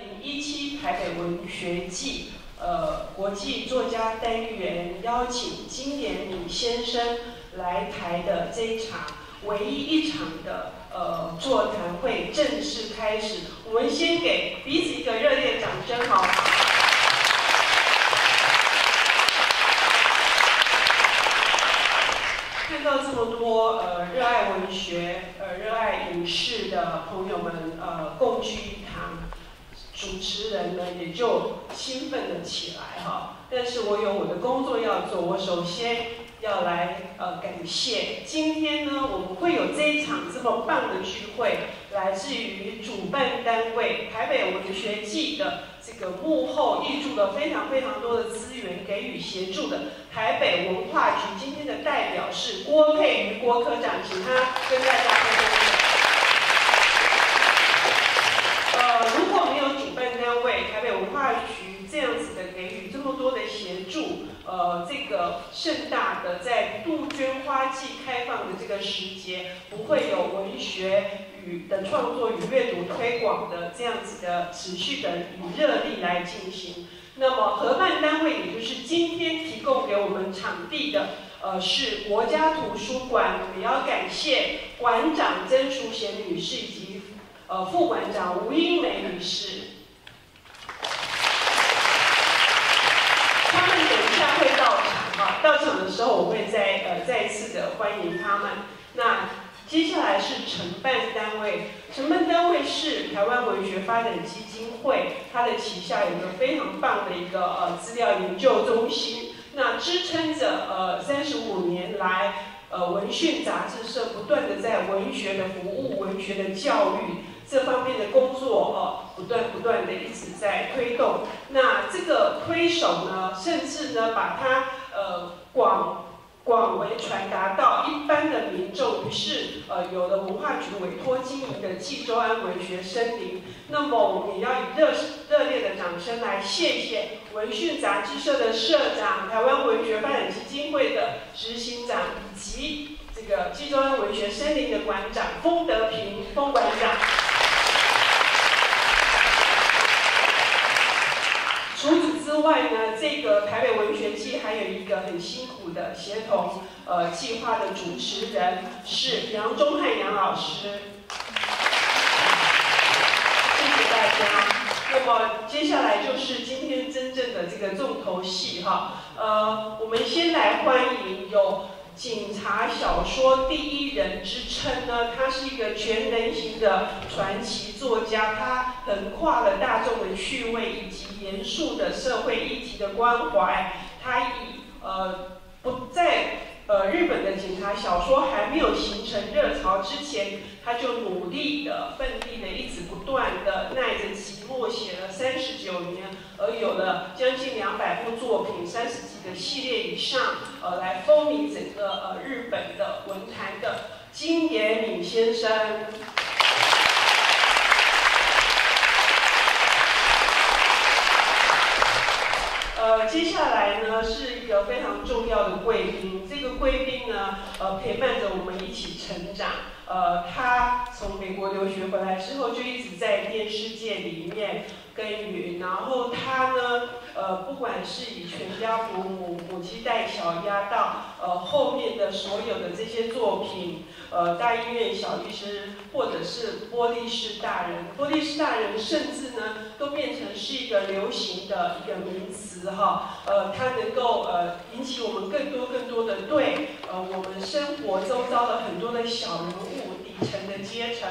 零一七台北文学季，呃，国际作家单元邀请金典敏先生来台的这一场唯一一场的呃座谈会正式开始。我们先给彼此一个热烈掌声，好。看到这么多呃热爱文学、呃热爱影视的朋友们呃共聚一堂，主持人呢也就兴奋了起来哈。但是我有我的工作要做，我首先要来呃感谢今天呢我们会有这一场这么棒的聚会，来自于主办单位台北文学季的。这个幕后挹注了非常非常多的资源给予协助的台北文化局今天的代表是郭佩瑜郭科长，请他跟大家说说。呃，如果没有主办单位台北文化局这样子的给予这么多的协助，呃，这个盛大的在杜鹃花季开放的这个时节，不会有文学。与的创作与阅读推广的这样子的持续的以热力来进行。那么合办单位也就是今天提供给我们场地的，呃，是国家图书馆。也要感谢馆长曾淑贤女士以及呃副馆长吴英梅女士。他们等一下会到场啊，到场的时候我会再呃再次的欢迎他们。那。接下来是承办单位，承办单位是台湾文学发展基金会，它的旗下有个非常棒的一个呃资料研究中心，那支撑着呃三十五年来呃文讯杂志社不断的在文学的服务、文学的教育这方面的工作呃不断不断的一直在推动，那这个推手呢，甚至呢把它呃广。广为传达到一般的民众，于是呃有了文化局委托经营的冀州安文学森林。那么我们也要以热热烈的掌声来谢谢文讯杂志社的社长、台湾文学发展基金会的执行长以及这个冀州安文学森林的馆长封德平封馆长。除此之外呢，这个台北文学季还有一个很辛苦的协同呃计划的主持人是杨忠汉杨老师，谢谢大家。那么接下来就是今天真正的这个重头戏哈，呃，我们先来欢迎有。警察小说第一人之称呢，他是一个全能型的传奇作家，他横跨了大众的趣味以及严肃的社会议题的关怀，他以呃不在。呃，日本的警察小说还没有形成热潮之前，他就努力的、奋力的、一直不断的耐着寂寞写了三十九年，而有了将近两百部作品、三十几个系列以上，呃，来风靡整个呃日本的文坛的金野敏先生。呃，接下来呢是一个非常重要的贵宾，这个贵宾呢，呃，陪伴着我们一起成长。呃，他从美国留学回来之后，就一直在电视界里面耕耘。然后他呢，呃，不管是以全家福母、母鸡带小鸭到呃后面的所有的这些作品，呃，大医院小医生，或者是玻璃式大人，玻璃式大人，甚至呢，都变成是一个流行的一个名词哈。呃，它能够呃引起我们更多更多的对呃我们生活周遭的很多的小人物。层的阶层，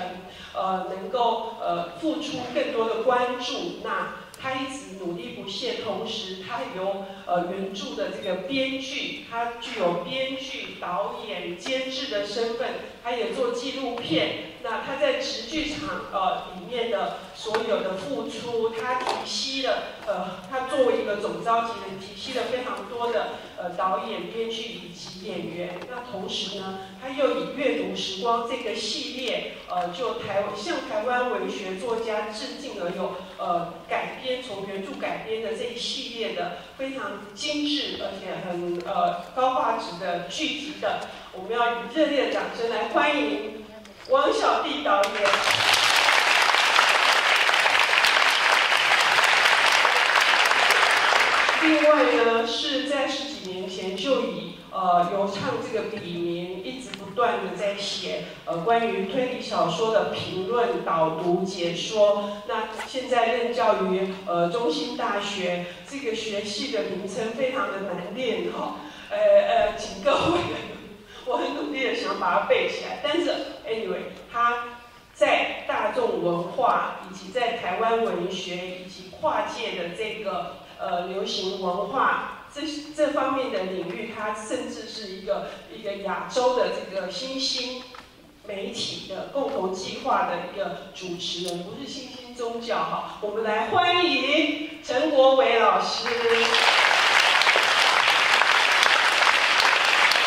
呃，能够呃付出更多的关注，那他一直努力不懈，同时他有呃原著的这个编剧，他具有编剧、导演、监制的身份，他也做纪录片。那他在直剧场呃里面的所有的付出，他提携了呃，他作为一个总召集人，提携了非常多的呃导演、编剧以及演员。那同时呢，他又以阅读时光这个系列呃，就台向台湾文学作家致敬而有呃改编从原著改编的这一系列的非常精致而且很呃高画质的剧集的我们要以热烈的掌声来欢迎王小弟导演。另外呢是在十几年前就以呃有唱这个笔名一直断的在写呃关于推理小说的评论、导读、解说。那现在任教于呃中兴大学，这个学系的名称非常的难念哈。呃呃，请各位，我很努力的想把它背起来，但是 anyway，他在大众文化以及在台湾文学以及跨界的这个。呃，流行文化这这方面的领域，它甚至是一个一个亚洲的这个新兴媒体的共同计划的一个主持人，不是新兴宗教哈。我们来欢迎陈国伟老师。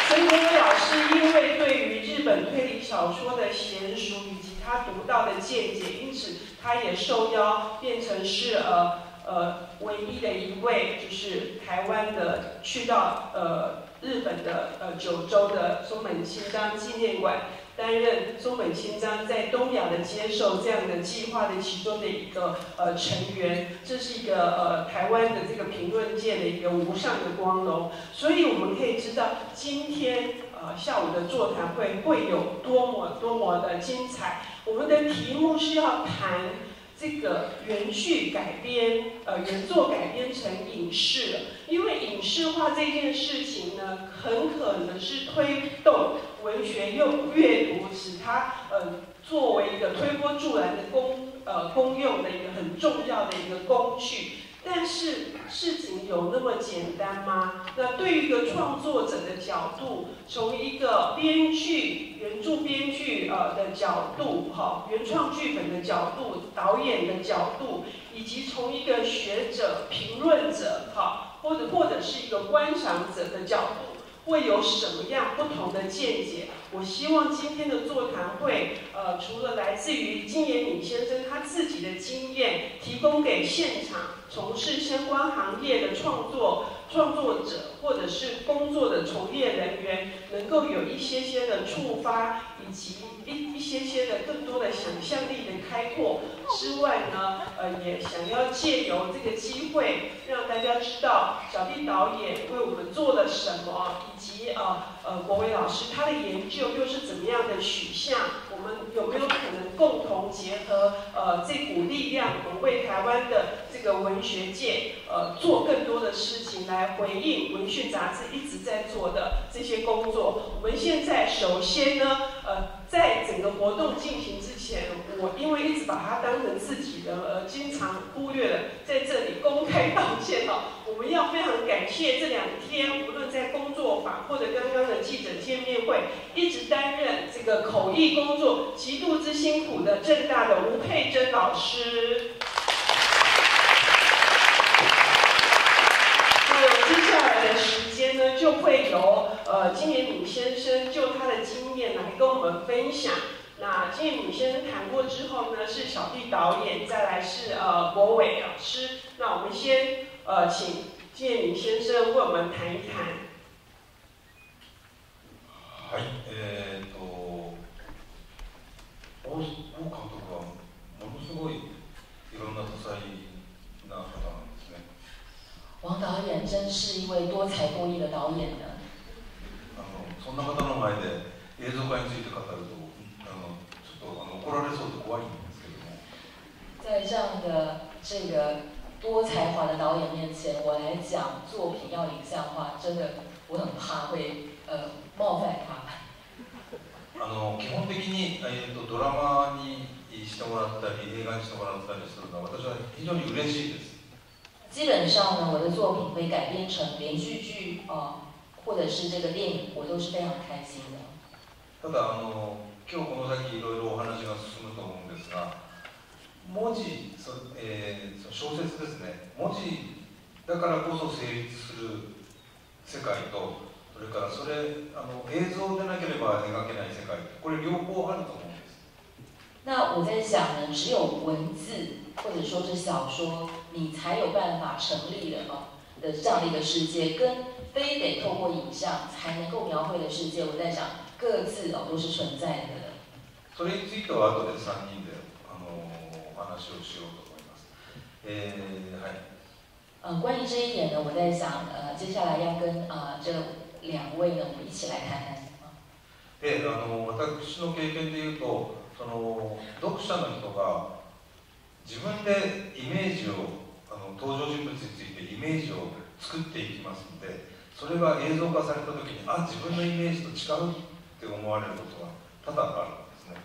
陈国伟老师因为对于日本推理小说的娴熟以及他独到的见解，因此他也受邀变成是呃。呃，唯一的一位就是台湾的去到呃日本的呃九州的松本清张纪念馆担任松本清张在东亚的接受这样的计划的其中的一个呃成员，这是一个呃台湾的这个评论界的一个无上的光荣。所以我们可以知道，今天呃下午的座谈会会有多么多么的精彩。我们的题目是要谈。这个原剧改编，呃，原作改编成影视了，因为影视化这件事情呢，很可能是推动文学用阅读，使它呃作为一个推波助澜的功呃功用的一个很重要的一个工具。但是事情有那么简单吗？那对于一个创作者的角度，从一个编剧、原著编剧呃的角度，哈，原创剧本的角度，导演的角度，以及从一个学者、评论者，哈，或者或者是一个观赏者的角度。会有什么样不同的见解？我希望今天的座谈会，呃，除了来自于金延敏先生他自己的经验，提供给现场从事相关行业的创作创作者或者是工作的从业人员，能够有一些些的触发，以及一一些些的更多的想象力的开拓之外呢，呃，也想要借由这个机会，让大家知道小弟导演为我们做了什么。以及呃呃，国伟老师他的研究又是怎么样的取向？我们有没有可能共同结合呃这股力量，我们为台湾的这个文学界呃做更多的事情，来回应文学杂志一直在做的这些工作？我们现在首先呢，呃，在整个活动进行之前，我因为一直把它当成自己的，而，经常忽略了在这里公开道歉哦。我们要非常感谢这两天，无论在工作坊或者刚刚的记者见面会，一直担任这个口译工作极度之辛苦的正大的吴佩珍老师。那接下来的时呢，就会由呃金延敏先生就他的经验来跟我们分享。那金延敏先生谈过之后呢，是小弟导演，再来是呃国伟老师。那我们先。呃，请建明先生为我们谈一谈。はい、えー、と王王監督はものすごいいろんな多彩な方なんですね。 王导演真是一位多才多艺的导演呢。あのそんな方の前で映像化について語るとあのちょっとあの怒られそうで怖いんですけども。在这样的这个。多才华的导演面前，我来讲作品要影像化，真的我很怕会呃冒犯他。あの基本的にえっとドラマにしてもらったり映画にしてもらったりするのは私は非常に嬉しいです。 基本上呢，我的作品被改编成连续剧啊，或者是这个电影，我都是非常开心的。ただあの今日この先いろいろお話が進むと思うんですが。文字そ、えー、小説ですね文字だからこそ成立する世界とそれからそれあの映像でなければ描けない世界これ両方あると思うんです那我在想呢，只有文字或者说是小说， 你才有办法成立的嘛的这样的一个世界，跟非得透过影像才能够描绘的世界，我在想各自哦都是存在的。それについては後で人で話をしようと思います。えー、はい。 呃，关于这一点呢，我在想，呃，接下来要跟啊这两位呢，我们一起来谈谈。で、あの私の経験でいうと、その読者の人が自分でイメージを あの登場人物についてイメージを作っていきますので、それが映像化された時に、あ、自分のイメージと違うって思われることが多々あるんですね。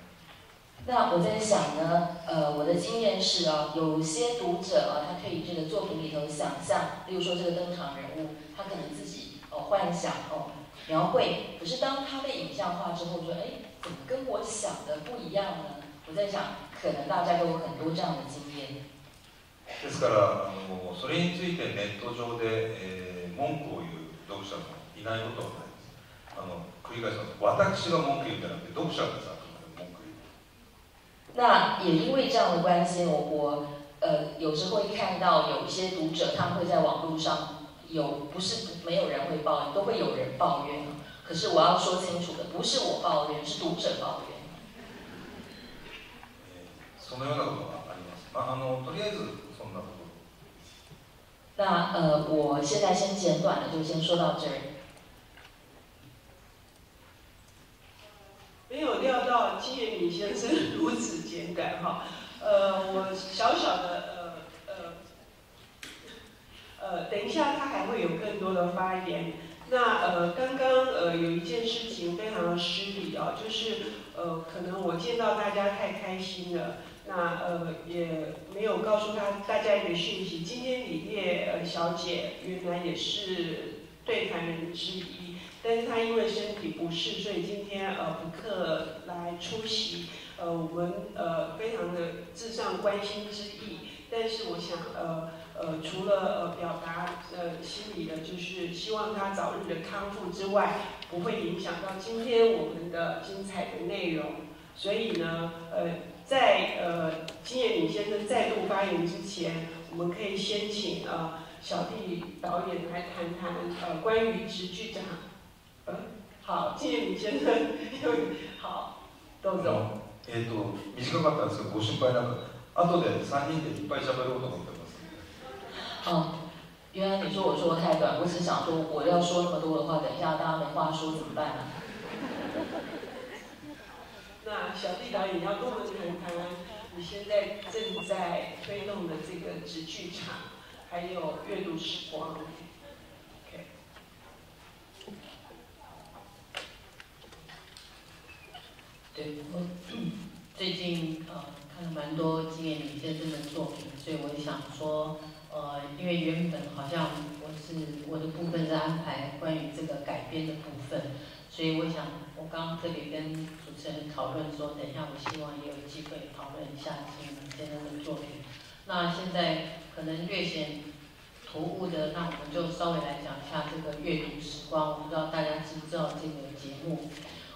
那我在想呢，呃，我的经验是啊，有些读者啊，他可以这个作品里头想象，例如说这个登场人物，他可能自己哦幻想哦描绘，可是当他被影像化之后，说哎，怎么跟我想的不一样呢？我在想，可能大家都有很多这样的经验。ですからあのそれについてネット上で、えー、文句を言う読者もいないことはないですあの繰り返します私が文句言うんじゃなくて読者がさ那也因为这样的关系，我我呃有时会看到有一些读者，他们会在网络上有不是没有人会抱怨，都会有人抱怨。可是我要说清楚的，不是我抱怨，是读者抱怨。そのようなことがあります。まああのとりあえず。那呃，我现在先简短的就先说到这儿。没有料到金彦敏先生如此简短哈，呃，我小小的呃呃呃，等一下他还会有更多的发言。那呃，刚刚呃有一件事情非常的失礼哦，就是呃可能我见到大家太开心了，那呃也没有告诉他大家一个讯息，今天李烨呃小姐原来也是对谈人之一。但是她因为身体不适，所以今天呃不客来出席，呃我们呃非常的致上关心之意。但是我想呃呃除了呃表达呃心里的就是希望她早日的康复之外，不会影响到今天我们的精彩的内容。所以呢呃在呃金燕敏先生再度发言之前，我们可以先请呃小弟导演来谈谈呃关于直剧长。好，金明先生，好，どうぞ。えっ、と短かったんですけどご心配なく後で三人でいっぱい喋ろうと思ってます。哦，原来你说我说的太短，我只想说我要说那么多的话，等一下大家没话说怎么办呢？ 那小弟导演要跟我们谈谈你现在正在推动的这个直剧场，还有阅读时光。对我 最近呃看了蛮多金燕敏先生的作品，所以我想说，呃，因为原本好像我是我的部分是安排关于这个改编的部分，所以我想我刚刚特别跟讨论说，等一下我希望也有机会讨论一下金燕敏先生的作品。那现在可能略显突兀的，那我们就稍微来讲一下这个阅读时光。我不知道大家知不知道这个节目。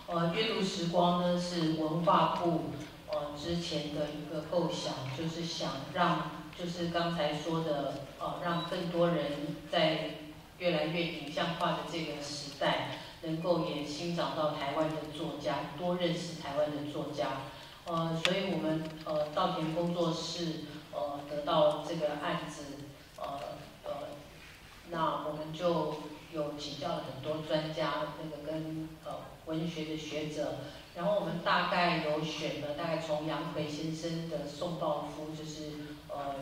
呃，阅读时光呢是文化部呃之前的一个构想，就是想让就是刚才说的呃，让更多人在越来越影像化的这个时代，能够也欣赏到台湾的作家，多认识台湾的作家。呃，所以我们呃稻田工作室呃得到这个案子，呃呃，那我们就有请教了很多专家，那个跟呃。文学的学者，然后我们大概有选了，大概从杨奎先生的宋抱夫，就是呃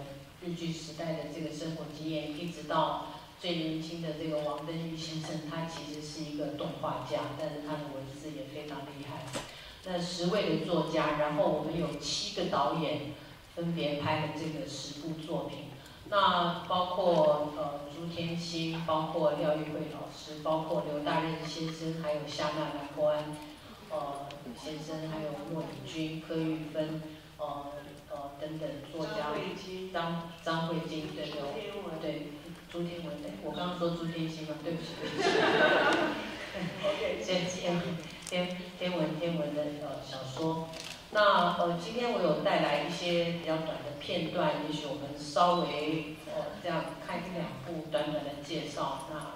日剧时代的这个生活经验，一直到最年轻的这个王登玉先生，他其实是一个动画家，但是他的文字也非常厉害。那十位的作家，然后我们有七个导演，分别拍了这个十部作品。那包括呃朱天心，包括廖玉慧老师，包括刘大任先生，还有夏娜兰波安呃先生，还有莫里君、柯玉芬，呃呃等等作家，张张慧晶，对对对，朱天文，对，我刚刚说朱天心吗？对不起，对不起。OK，天天天文天文的呃小说。那呃，今天我有带来一些比较短的片段，也许我们稍微呃这样看一两部短短的介绍，那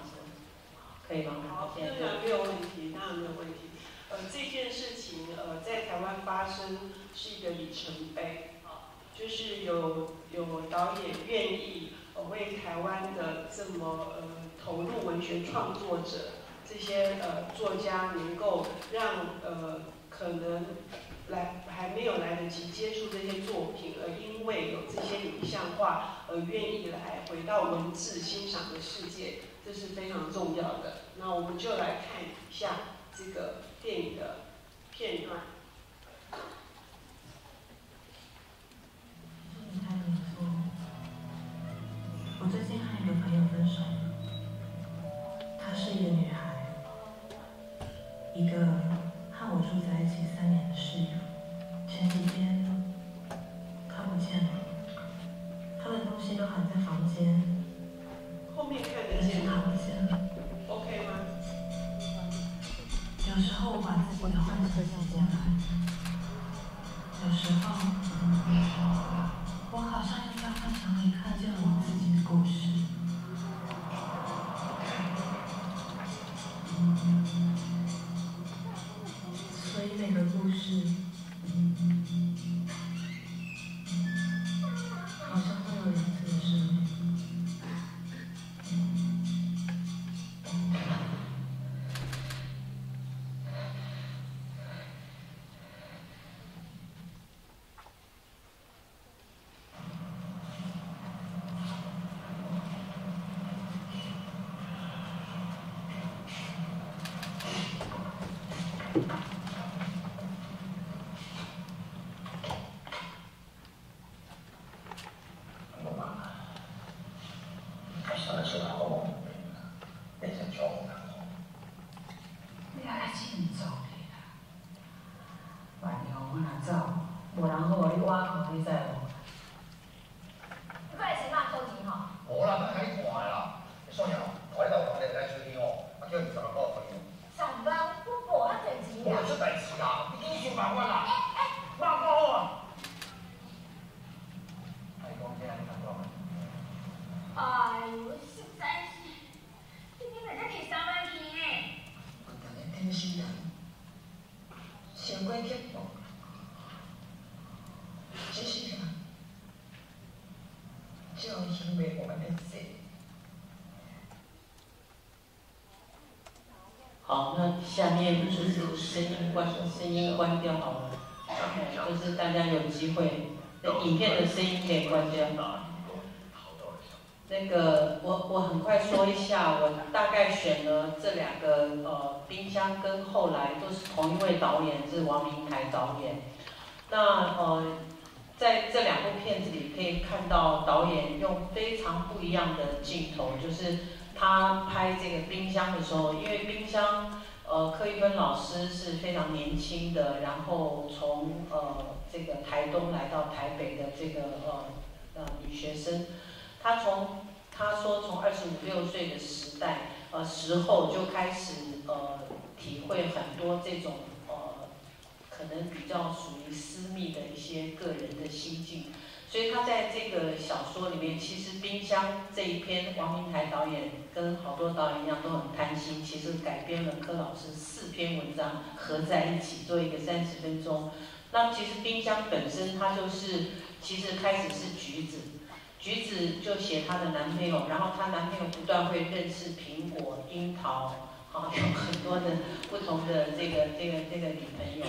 可以吗？好，当然没有问题，当然没有问题。呃，这件事情呃在台湾发生是一个里程碑啊，就是有有导演愿意为台湾的这么呃投入文学创作者这些呃作家能够让呃可能来还没有来得及接触这些作品，而因为有这些影像化而愿意来回到文字欣赏的世界，这是非常重要的。那我们就来看一下这个电影的片段。我最近和一个朋友分手了。她是一个女孩，一个和我住在一起三年的室友。前几天她不见了，她的东西都还在房间，后面看得见吗她不见了。？OK 吗？有时候我把自己的幻想写进来，有时候我好像又在幻想里看见了我然后我又挖土机在无？你快先把收钱吼。无啦，咱海看的啦。算了，我到房内来处理吼，啊叫二十万块朋友。上班我无遐侪钱啦。我出代志啦，你紧想办法啦。办法好啊。哎，讲这样你看我。哎呦，实在是，今天大家摕三万去呢。我当然天心人，想过结果，只是啊，这样行为我们的事。好，那下就是声音关声音关掉好了，OK，，就是大家有机会，影片的声音可以关掉。那个我我很快说一下，我大概选了这两个呃冰箱跟后来都是同一位导演，是王明台导演。那呃在这两部片子里可以看到导演用非常不一样的镜头，就是他拍这个冰箱的时候，因为冰箱呃柯一芬老师是非常年轻的，然后从呃这个台东来到台北的这个呃呃女学生。她从她说从二十五六岁的时代呃时候就开始呃体会很多这种呃可能比较属于私密的一些个人的心境，所以他在这个小说里面，其实冰箱这一篇，王明台导演跟好多导演一样都很贪心，其实改编了柯老师四篇文章合在一起做一个三十分钟。那其实冰箱本身它就是，其实开始是橘子，橘子就写她的男朋友，然后她男朋友不断会认识苹果、樱桃，好、有很多的不同的这个这个这个女朋友，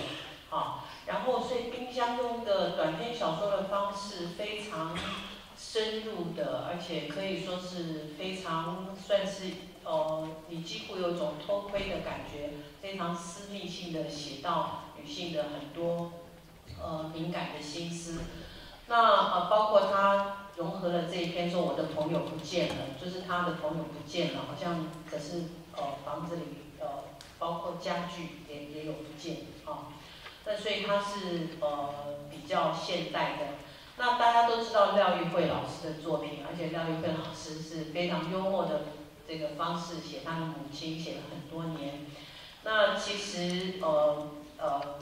啊、然后所以冰箱用的短篇小说的方式非常深入的，而且可以说是非常算是呃，你几乎有种偷窥的感觉，非常私密性的写到女性的很多呃敏感的心思。那呃，包括他融合了这一篇说我的朋友不见了，就是他的朋友不见了，好像可是呃房子里呃包括家具也也有不见啊。那所以他是呃比较现代的。那大家都知道廖玉慧老师的作品，而且廖玉慧老师是非常幽默的这个方式写他的母亲，写了很多年。那其实呃呃，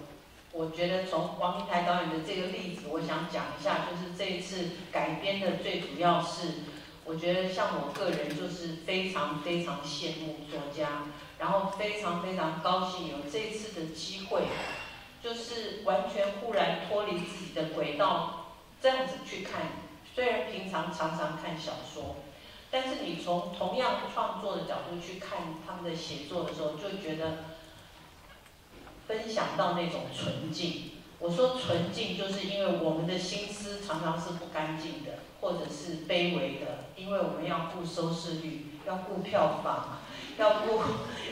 我觉得从王明台导演的这个例子，我想讲一下，就是这一次改编的最主要是，我觉得像我个人就是非常非常羡慕作家，然后非常非常高兴有这次的机会，就是完全忽然脱离自己的轨道，这样子去看虽然平常常常看小说，但是你从同样创作的角度去看他们的写作的时候，就觉得分享到那种纯净。我说纯净，就是因为我们的心思常常是不干净的，或者是卑微的，因为我们要顾收视率，要顾票房，要顾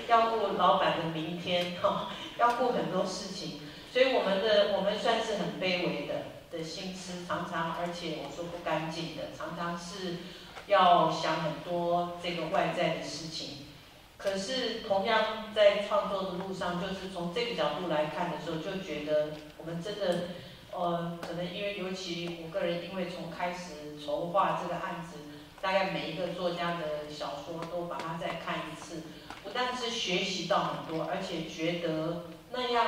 要顾老板的明天，哈，要顾很多事情，所以我们的我们算是很卑微的的心思，常常而且我说不干净的，常常是要想很多这个外在的事情。可是同样在创作的路上，就是从这个角度来看的时候，就觉得我们真的，呃，可能因为尤其我个人，因为从开始筹划这个案子，大概每一个作家的小说都把它再看一次，不但是学习到很多，而且觉得那样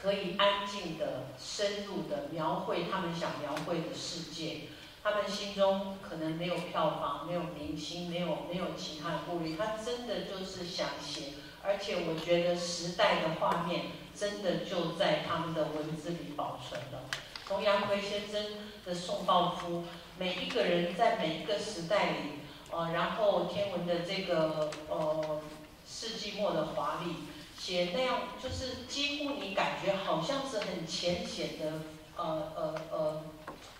可以安静的、深入的描绘他们想描绘的世界。他们心中可能没有票房，没有明星，没有没有其他的顾虑，他真的就是想写，而且我觉得时代的画面真的就在他们的文字里保存了。从杨奎先生的宋抱夫，每一个人在每一个时代里，呃，然后天文的这个呃世纪末的华丽，写那样就是几乎你感觉好像是很浅显的，呃呃呃。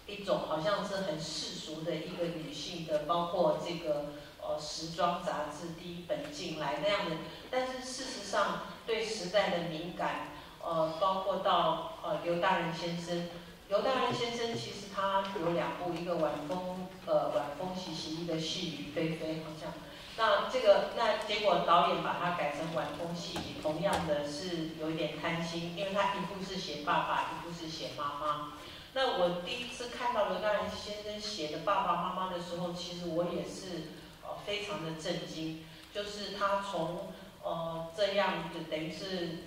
一种好像是很世俗的一个女性的，包括这个呃时装杂志第一本进来那样的，但是事实上对时代的敏感，呃，包括到呃刘大人先生，刘大人先生其实他有两部，一个晚风呃晚风习习，一个细雨霏霏，好像，那这个那结果导演把它改成晚风细雨，同样的是有一点贪心，因为他一部是写爸爸，一部是写妈妈。那我第一次看到刘大人先生写的爸爸妈妈的时候，其实我也是呃非常的震惊，就是他从呃这样的等于是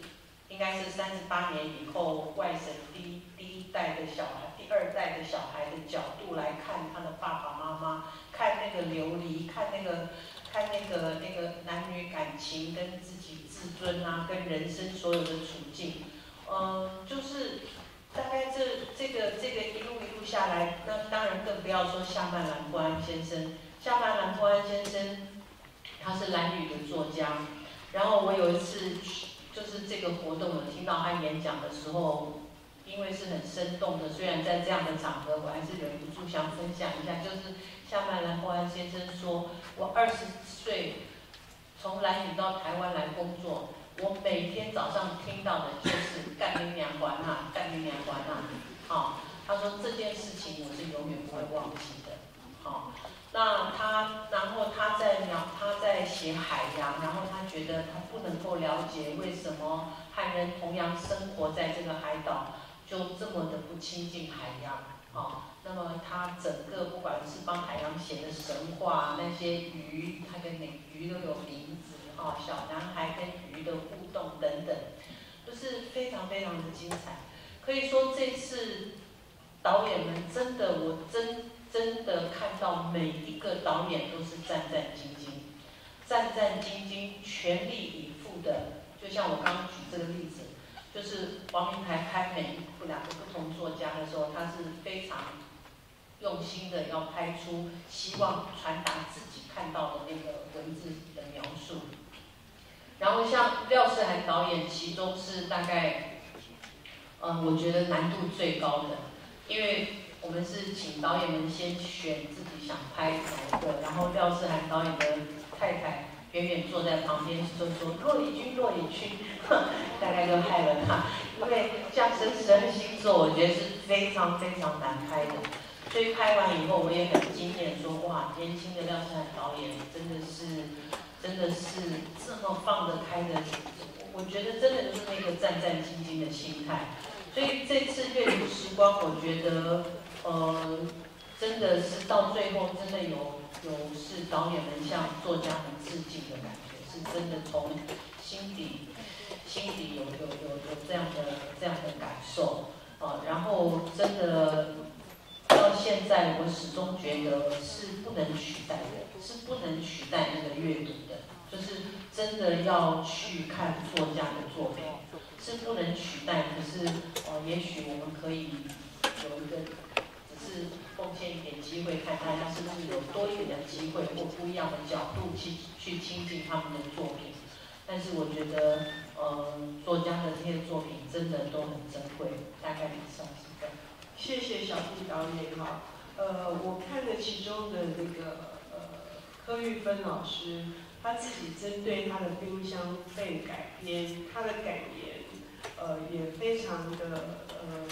应该是三十八年以后外省第一第一代的小孩，第二代的小孩的角度来看他的爸爸妈妈，看那个琉璃，看那个看那个那个男女感情跟自己自尊啊，跟人生所有的处境，嗯，就是。大概这这个这个一路一路下来，那当然更不要说夏曼兰波安先生。夏曼兰波安先生，他是蓝女的作家。然后我有一次就是这个活动，我听到他演讲的时候，因为是很生动的，虽然在这样的场合，我还是忍不住想分享一下。就是夏曼兰波安先生说：“我二十岁从蓝语到台湾来工作。”我每天早上听到的就是“干你娘还啊，干你娘还啊”，好，他说这件事情我是永远不会忘记的，好，那他然后他在描他在写海洋，然后他觉得他不能够了解为什么汉人同样生活在这个海岛就这么的不亲近海洋，好，那么他整个不管是帮海洋写的神话，那些鱼，他跟每鱼都有名字。哦，小男孩跟鱼的互动等等，都是非常非常的精彩。可以说这次导演们真的，我真真的看到每一个导演都是战战兢兢，战战兢兢，全力以赴的。就像我刚刚举这个例子，就是王明台拍每一部两个不同作家的时候，他是非常用心的要拍出希望传达自己看到的那个文字的描述。然后像廖世涵导演，其中是大概，嗯，我觉得难度最高的，因为我们是请导演们先选自己想拍哪一个，然后廖世涵导演的太太远远坐在旁边就说：“骆以军，骆以军，大概就害了他，因为像生十二星座，我觉得是非常非常难拍的。所以拍完以后，我也很惊艳，说哇，年轻的廖世涵导演真的是。”真的是这么放得开的，我觉得真的就是那个战战兢兢的心态。所以这次阅读时光，我觉得，呃，真的是到最后，真的有有是导演们向作家们致敬的感觉，是真的从心底心底有有有有这样的这样的感受啊。然后真的到现在，我始终觉得是不能取代的，是不能取代那个阅读的。就是真的要去看作家的作品，是不能取代。可是，呃，也许我们可以有一个，只是奉献一点机会，看大家是不是有多一点的机会或不一样的角度去去亲近他们的作品。但是我觉得，呃，作家的这些作品真的都很珍贵。大概以上是。谢谢小弟导演哈。呃，我看了其中的那个呃柯玉芬老师，他自己针对他的冰箱被改编，他的感言，呃，也非常的呃，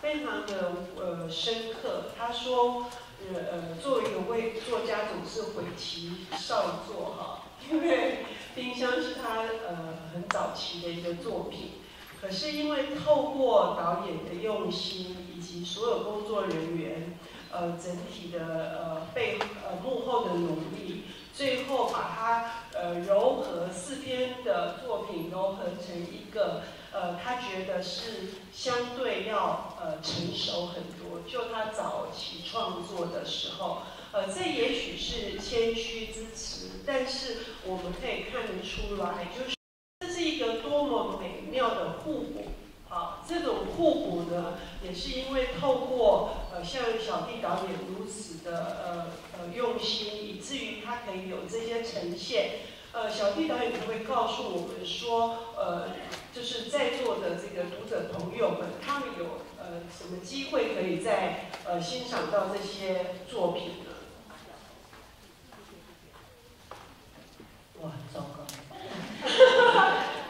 非常的呃深刻。他说，呃呃，作为一个作家，总是悔其少作哈，因为冰箱是他呃很早期的一个作品。可是因为透过导演的用心，以及所有工作人员，呃，整体的呃背呃幕后的努力，最后把它呃柔和四篇的作品柔合成一个呃，他觉得是相对要呃成熟很多。就他早期创作的时候，呃，这也许是谦虚之词，但是我们可以看得出来，就是。是一个多么美妙的互补啊！这种互补呢，也是因为透过呃像小弟导演如此的呃呃用心，以至于他可以有这些呈现。呃，小弟导演就会告诉我们说，呃，就是在座的这个读者朋友们，他们有呃什么机会可以在呃欣赏到这些作品呢？哇，糟糕！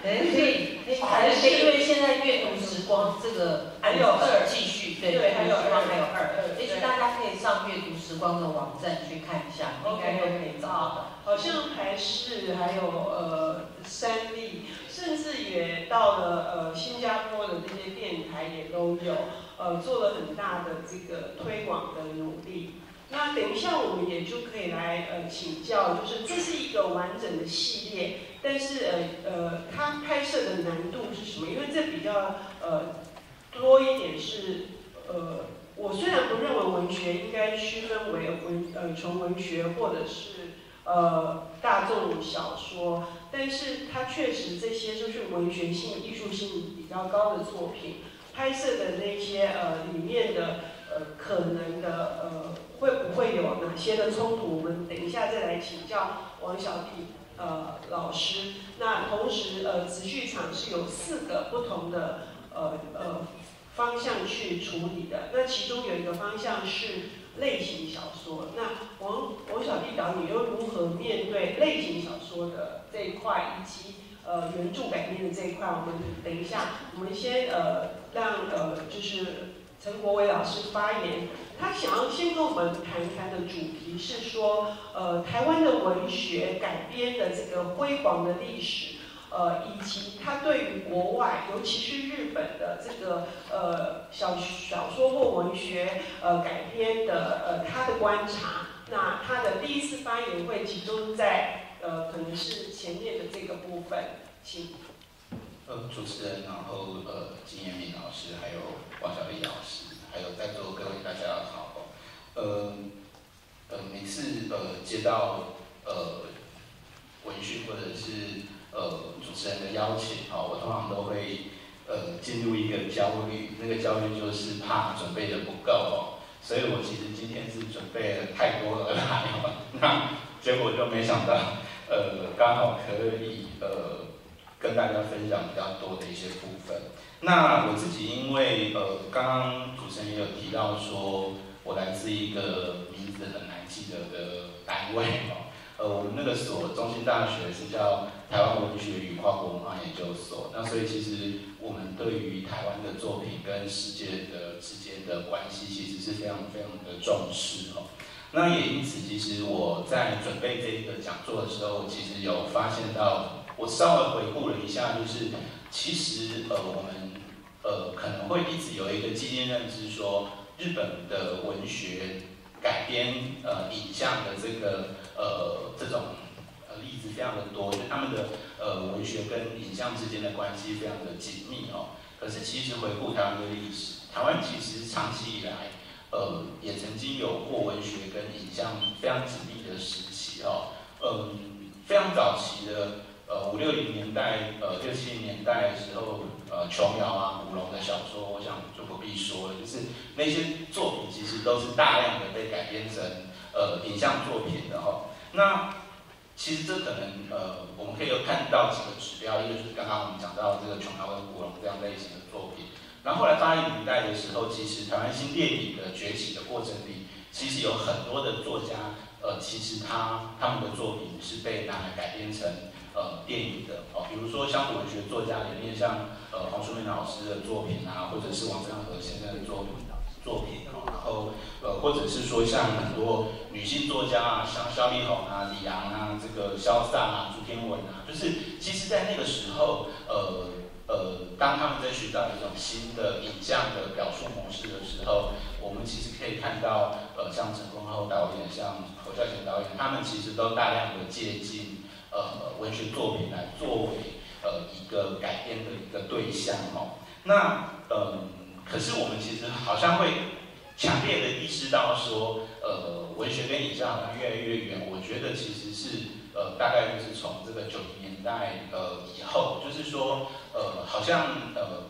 可 以，可以，还是因为现在阅读时光这个还有二继续，对，阅读时光还有二，也许大家可以上阅读时光的网站去看一下，应该都可以找到。好像还是还有呃三立，甚至也到了呃新加坡的这些电台也都有，呃做了很大的这个推广的努力。那等一下，我们也就可以来呃请教，就是这是一个完整的系列，但是呃呃，它拍摄的难度是什么？因为这比较呃多一点是呃，我虽然不认为文学应该区分为文呃纯文学或者是呃大众小说，但是它确实这些就是文学性、艺术性比较高的作品，拍摄的那些呃里面的呃可能的呃。会不会有哪些的冲突？我们等一下再来请教王小弟呃老师。那同时呃，词剧场是有四个不同的呃呃方向去处理的。那其中有一个方向是类型小说。那王王小弟导演又如何面对类型小说的这一块，以及呃原著改编的这一块？我们等一下，我们先呃让呃就是陈国伟老师发言。他想要先跟我们谈一谈的主题是说，呃，台湾的文学改编的这个辉煌的历史，呃，以及他对于国外，尤其是日本的这个呃小小说或文学呃改编的呃他的观察。那他的第一次发言会集中在呃可能是前面的这个部分，请。呃，主持人，然后呃金彦明老师，还有王小丽老师。还有在座各位大家好，呃呃，每次呃接到呃文讯或者是呃主持人的邀请，好，我通常都会呃进入一个焦虑，那个焦虑就是怕准备的不够哦，所以我其实今天是准备了太多了来，那结果就没想到，呃，刚好可以呃跟大家分享比较多的一些部分。那我自己因为呃，刚刚主持人也有提到说，我来自一个名字很难记得的单位哦，呃，我们那个所中心大学是叫台湾文学与跨国文化研究所，那所以其实我们对于台湾的作品跟世界的之间的关系，其实是非常非常的重视哦。那也因此，其实我在准备这个讲座的时候，其实有发现到，我稍微回顾了一下，就是其实呃，我们呃，可能会一直有一个基因认知，说日本的文学改编呃影像的这个呃这种呃例子非常的多，就他们的呃文学跟影像之间的关系非常的紧密哦。可是其实回顾台湾的历史，台湾其实长期以来呃也曾经有过文学跟影像非常紧密的时期哦。嗯，非常早期的呃五六零年代呃六七零年代的时候呃琼瑶啊古龙的小说，我想就不必说了，就是那些作品其实都是大量的被改编成呃影像作品的哈。那其实这可能呃我们可以有看到几个指标，一个就是刚刚我们讲到这个琼瑶跟古龙这样类型的作品。然后后来八零年代的时候，其实台湾新电影的崛起的过程里，其实有很多的作家，呃，其实他他们的作品是被拿来改编成呃电影的哦，比如说乡土文学作家里面，像呃黄淑梅老师的作品啊，或者是王章和先生的作品作品哦，然后呃或者是说像很多女性作家啊，像萧丽红啊、李昂啊、这个潇洒啊、朱天文啊，就是其实在那个时候，呃。呃，当他们在寻找一种新的影像的表述模式的时候，我们其实可以看到，呃，像陈功厚导演、像侯孝贤导演，他们其实都大量的借鉴呃文学作品来作为呃一个改编的一个对象哦。那呃，可是我们其实好像会强烈的意识到说，呃，文学跟影像它越来越远。我觉得其实是呃，大概就是从这个九零年代呃以后，就是说。呃，好像呃，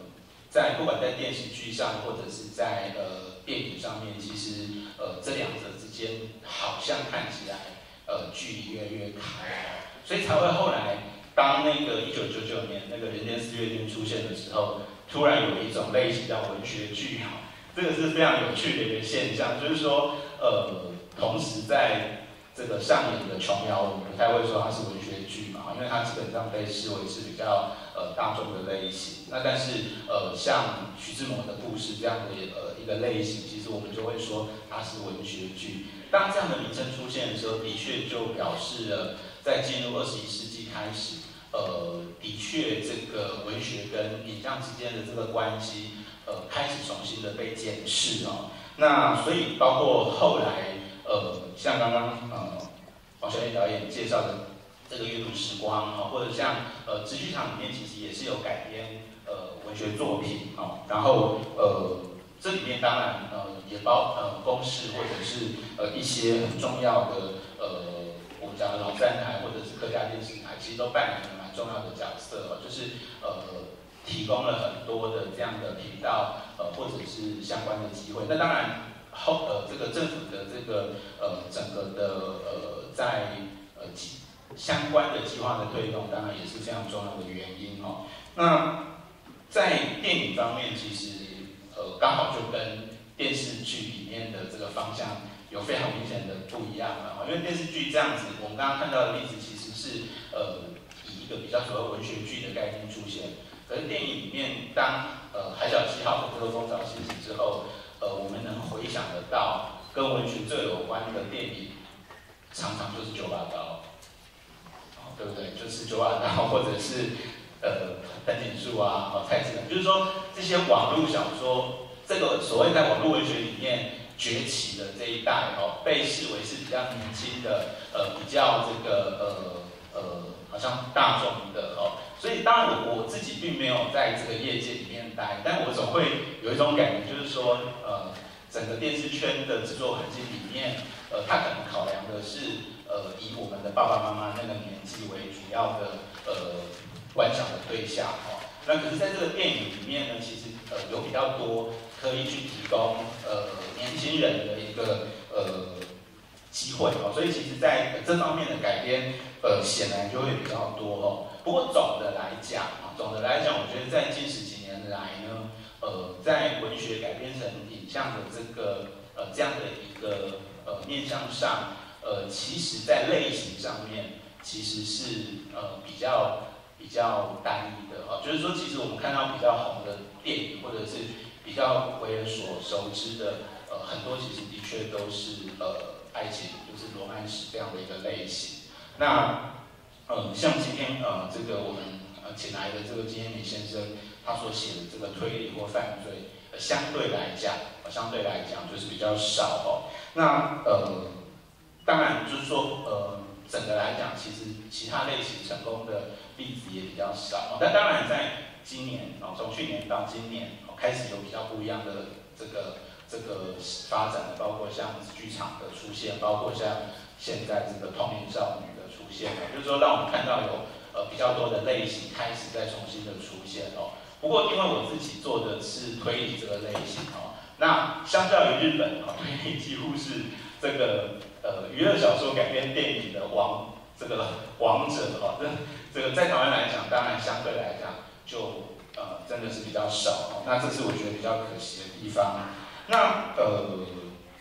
在不管在电视剧上或者是在呃电影上面，其实呃这两者之间好像看起来呃距离越来越开，所以才会后来当那个一九九九年那个《人间四月天》出现的时候，突然有一种类型叫文学剧哈，这个是非常有趣的一个现象，就是说呃同时在。这个上演的琼瑶，我们不太会说它是文学剧嘛，因为它基本上被视为是比较呃大众的类型。那但是呃像徐志摩的故事这样的呃一个类型，其实我们就会说它是文学剧。当这样的名称出现的时候，的确就表示了在进入二十一世纪开始，呃，的确这个文学跟影像之间的这个关系，呃，开始重新的被检视哦。那所以包括后来。呃，像刚刚呃黄小燕导演介绍的这个阅读时光啊，或者像呃直剧场里面其实也是有改编呃文学作品哦，然后呃这里面当然呃也包呃公式或者是呃一些很重要的呃讲的老站台或者是客家电视台，其实都扮演了蛮重要的角色哦，就是呃提供了很多的这样的频道呃或者是相关的机会，那当然。后呃，这个政府的这个呃整个的呃在呃计相关的计划的推动，当然也是非常重要的原因哦。那在电影方面，其实呃刚好就跟电视剧里面的这个方向有非常明显的不一样了因为电视剧这样子，我们刚刚看到的例子其实是呃以一个比较所谓文学剧的概念出现，可是电影里面当呃海角七号和这个风潮兴起之后。呃，我们能回想得到跟文学最有关的电影，常常就是九把刀，哦，对不对？就是九把刀，或者是呃藤井树啊，哦蔡志就是说这些网络小说，这个所谓在网络文学里面崛起的这一代哦，被视为是比较年轻的，呃，比较这个呃呃，好像大众的哦。所以当然我我自己并没有在这个业界里面待，但我总会有一种感觉，就是说，呃，整个电视圈的制作环境里面，呃，他可能考量的是，呃，以我们的爸爸妈妈那个年纪为主要的，呃，观赏的对象哦。那可是在这个电影里面呢，其实呃有比较多可以去提供呃年轻人的一个呃机会哦。所以其实在这方面的改编，呃，显然就会比较多哦。不过总的来讲啊，总的来讲，我觉得在近十几年来呢，呃，在文学改编成影像的这个呃这样的一个呃面向上，呃，其实在类型上面其实是呃比较比较单一的啊，就是说，其实我们看到比较红的电影或者是比较为人所熟知的，呃，很多其实的确都是呃爱情，就是罗曼史这样的一个类型，那。嗯，像今天呃，这个我们呃请来的这个金燕明先生，他所写的这个推理或犯罪，相对来讲，相对来讲就是比较少哦。那呃，当然就是说呃，整个来讲，其实其他类型成功的例子也比较少。但当然在今年哦，从去年到今年，开始有比较不一样的这个这个发展的，包括像剧场的出现，包括像现在这个童年少女的。出现，就是说让我们看到有呃比较多的类型开始再重新的出现哦。不过因为我自己做的是推理这个类型哦，那相较于日本哦，推理几乎是这个呃娱乐小说改编电影的王这个王者哦，这这个在台湾来讲，当然相对来讲就呃真的是比较少哦。那这是我觉得比较可惜的地方。那呃，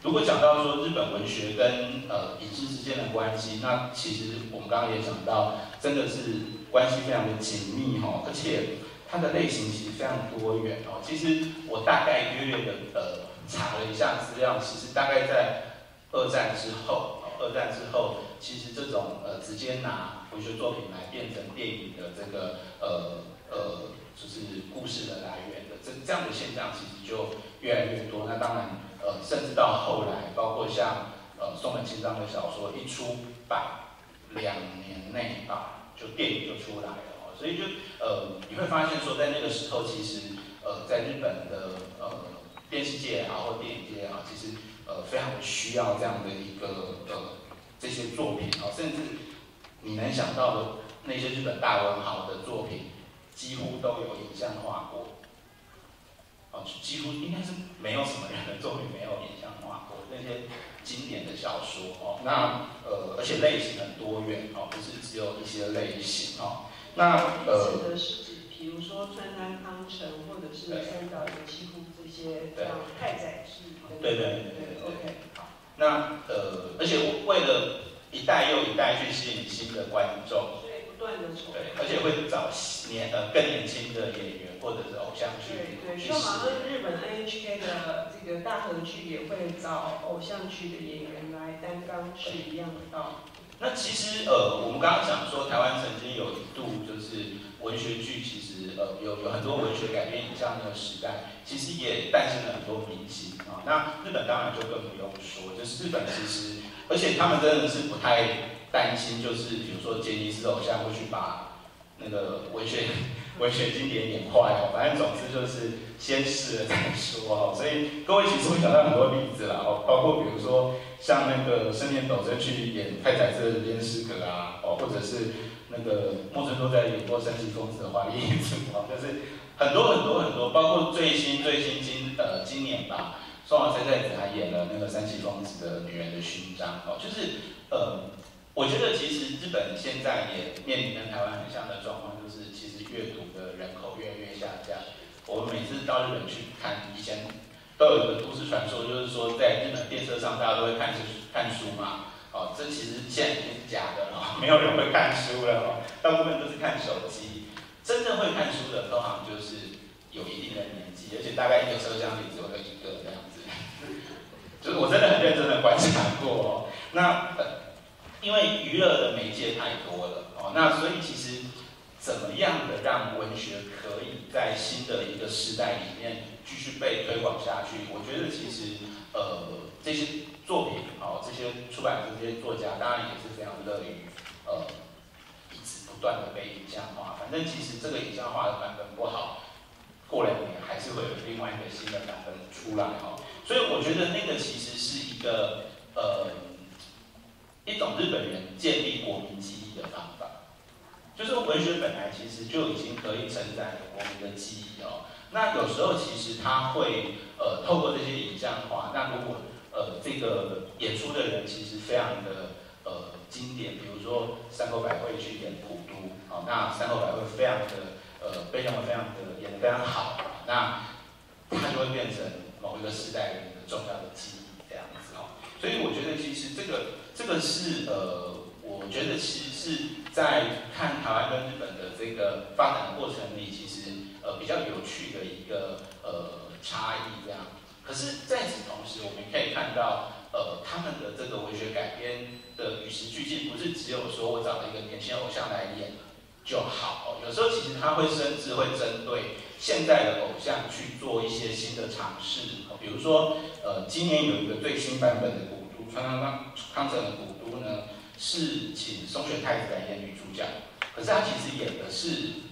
如果讲到说日本文学跟呃影视之间的关系，那其实我们刚刚也讲到，真的是关系非常的紧密哈，而且它的类型其实非常多元哦。其实我大概约略的呃查了一下资料，其实大概在二战之后，二战之后，其实这种呃直接拿文学作品来变成电影的这个呃呃就是故事的来源的这这样的现象，其实就越来越多。那当然呃，甚至到后来，包括像呃松本清张的小说一出版，两年内啊，就电影就出来了。所以就呃你会发现说，在那个时候，其实呃在日本的呃电视界也好或电影界也好，其实呃非常需要这样的一个呃这些作品哦，甚至你能想到的那些日本大文豪的作品，几乎都有影像化过。哦，几乎应该是没有什么人的作品没有影像化过 那些经典的小说哦。那呃，而且类型很多元哦，不是只有一些类型哦。那呃，比如说川南康城或者是三岛由纪夫这些这样太宰治。对对对，OK。好，那呃，而且我为了一代又一代去吸引新的观众。对，而且会找年呃更年轻的演员或者是偶像剧。对对，就好像日本 NHK 的这个大合剧也会找偶像剧的演员来担纲是一样的道理。那其实呃，我们刚刚讲说台湾曾经有一度就是文学剧，其实呃有有很多文学改编影像那个时代，其实也诞生了很多明星啊。那日本当然就更不用说，就是日本其实，而且他们真的是不太。担心就是，比如说杰尼斯偶像会去把那个文学文学经典演坏哦。反正总之就是先试了再说哦。所以各位其实会想到很多例子啦哦，包括比如说像那个深田斗真去演太宰治的《连诗阁》啊哦，或者是那个木村拓哉演过《山崎丰子的华丽一族》哦，就是很多很多很多，包括最新最新今呃今年吧，双王太宰子还演了那个山崎丰子的《女人的勋章》哦，就是呃。我觉得其实日本现在也面临跟台湾很像的状况，就是其实阅读的人口越来越下降。我们每次到日本去看，以前都有一个都市传说，就是说在日本电车上大家都会看书看书嘛。哦，这其实现在已经是假的了，没有人会看书了哦，大部分都是看手机。真正会看书的，通常就是有一定的年纪，而且大概一个车厢里只有一个这样子。就是我真的很认真的观察过哦，那。因为娱乐的媒介太多了哦，那所以其实怎么样的让文学可以在新的一个时代里面继续被推广下去？我觉得其实呃这些作品哦，这些出版这些作家当然也是非常乐于呃一直不断的被影像化。反正其实这个影像化的版本不好，过两年还是会有另外一个新的版本出来哈。所以我觉得那个其实是一个呃。一种日本人建立国民记忆的方法，就是文学本来其实就已经可以承载国民的记忆哦。那有时候其实他会呃透过这些影像化，那如果呃这个演出的人其实非常的呃经典，比如说山口百惠去演普都，哦，那山口百惠非常的呃非常的非常的演的非常好，那他就会变成某一个时代人的重要的记忆这样子哦。所以我觉得其实这个。这个是呃，我觉得其实是在看台湾跟日本的这个发展的过程里，其实呃比较有趣的一个呃差异这样。可是在此同时，我们可以看到呃他们的这个文学改编的与时俱进，不是只有说我找了一个年轻偶像来演就好，有时候其实他会甚至会针对现在的偶像去做一些新的尝试，比如说呃今年有一个最新版本的。川端康康成的古都呢，是请松雪太子来演女主角，可是她其实演的是，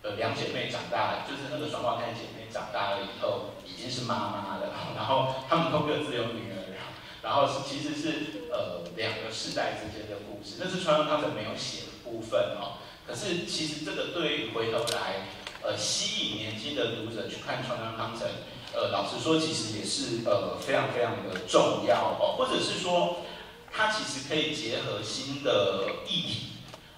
呃，两姐妹长大，就是那个双胞胎姐妹长大了以后已经是妈妈了，然后她们都各自有女儿，然后是其实是呃两个世代之间的故事，那是川端康成没有写的部分哦。可是其实这个对于回头来，呃，吸引年轻的读者去看《川端康成》，呃，老实说，其实也是呃非常非常的重要哦，或者是说，它其实可以结合新的议题，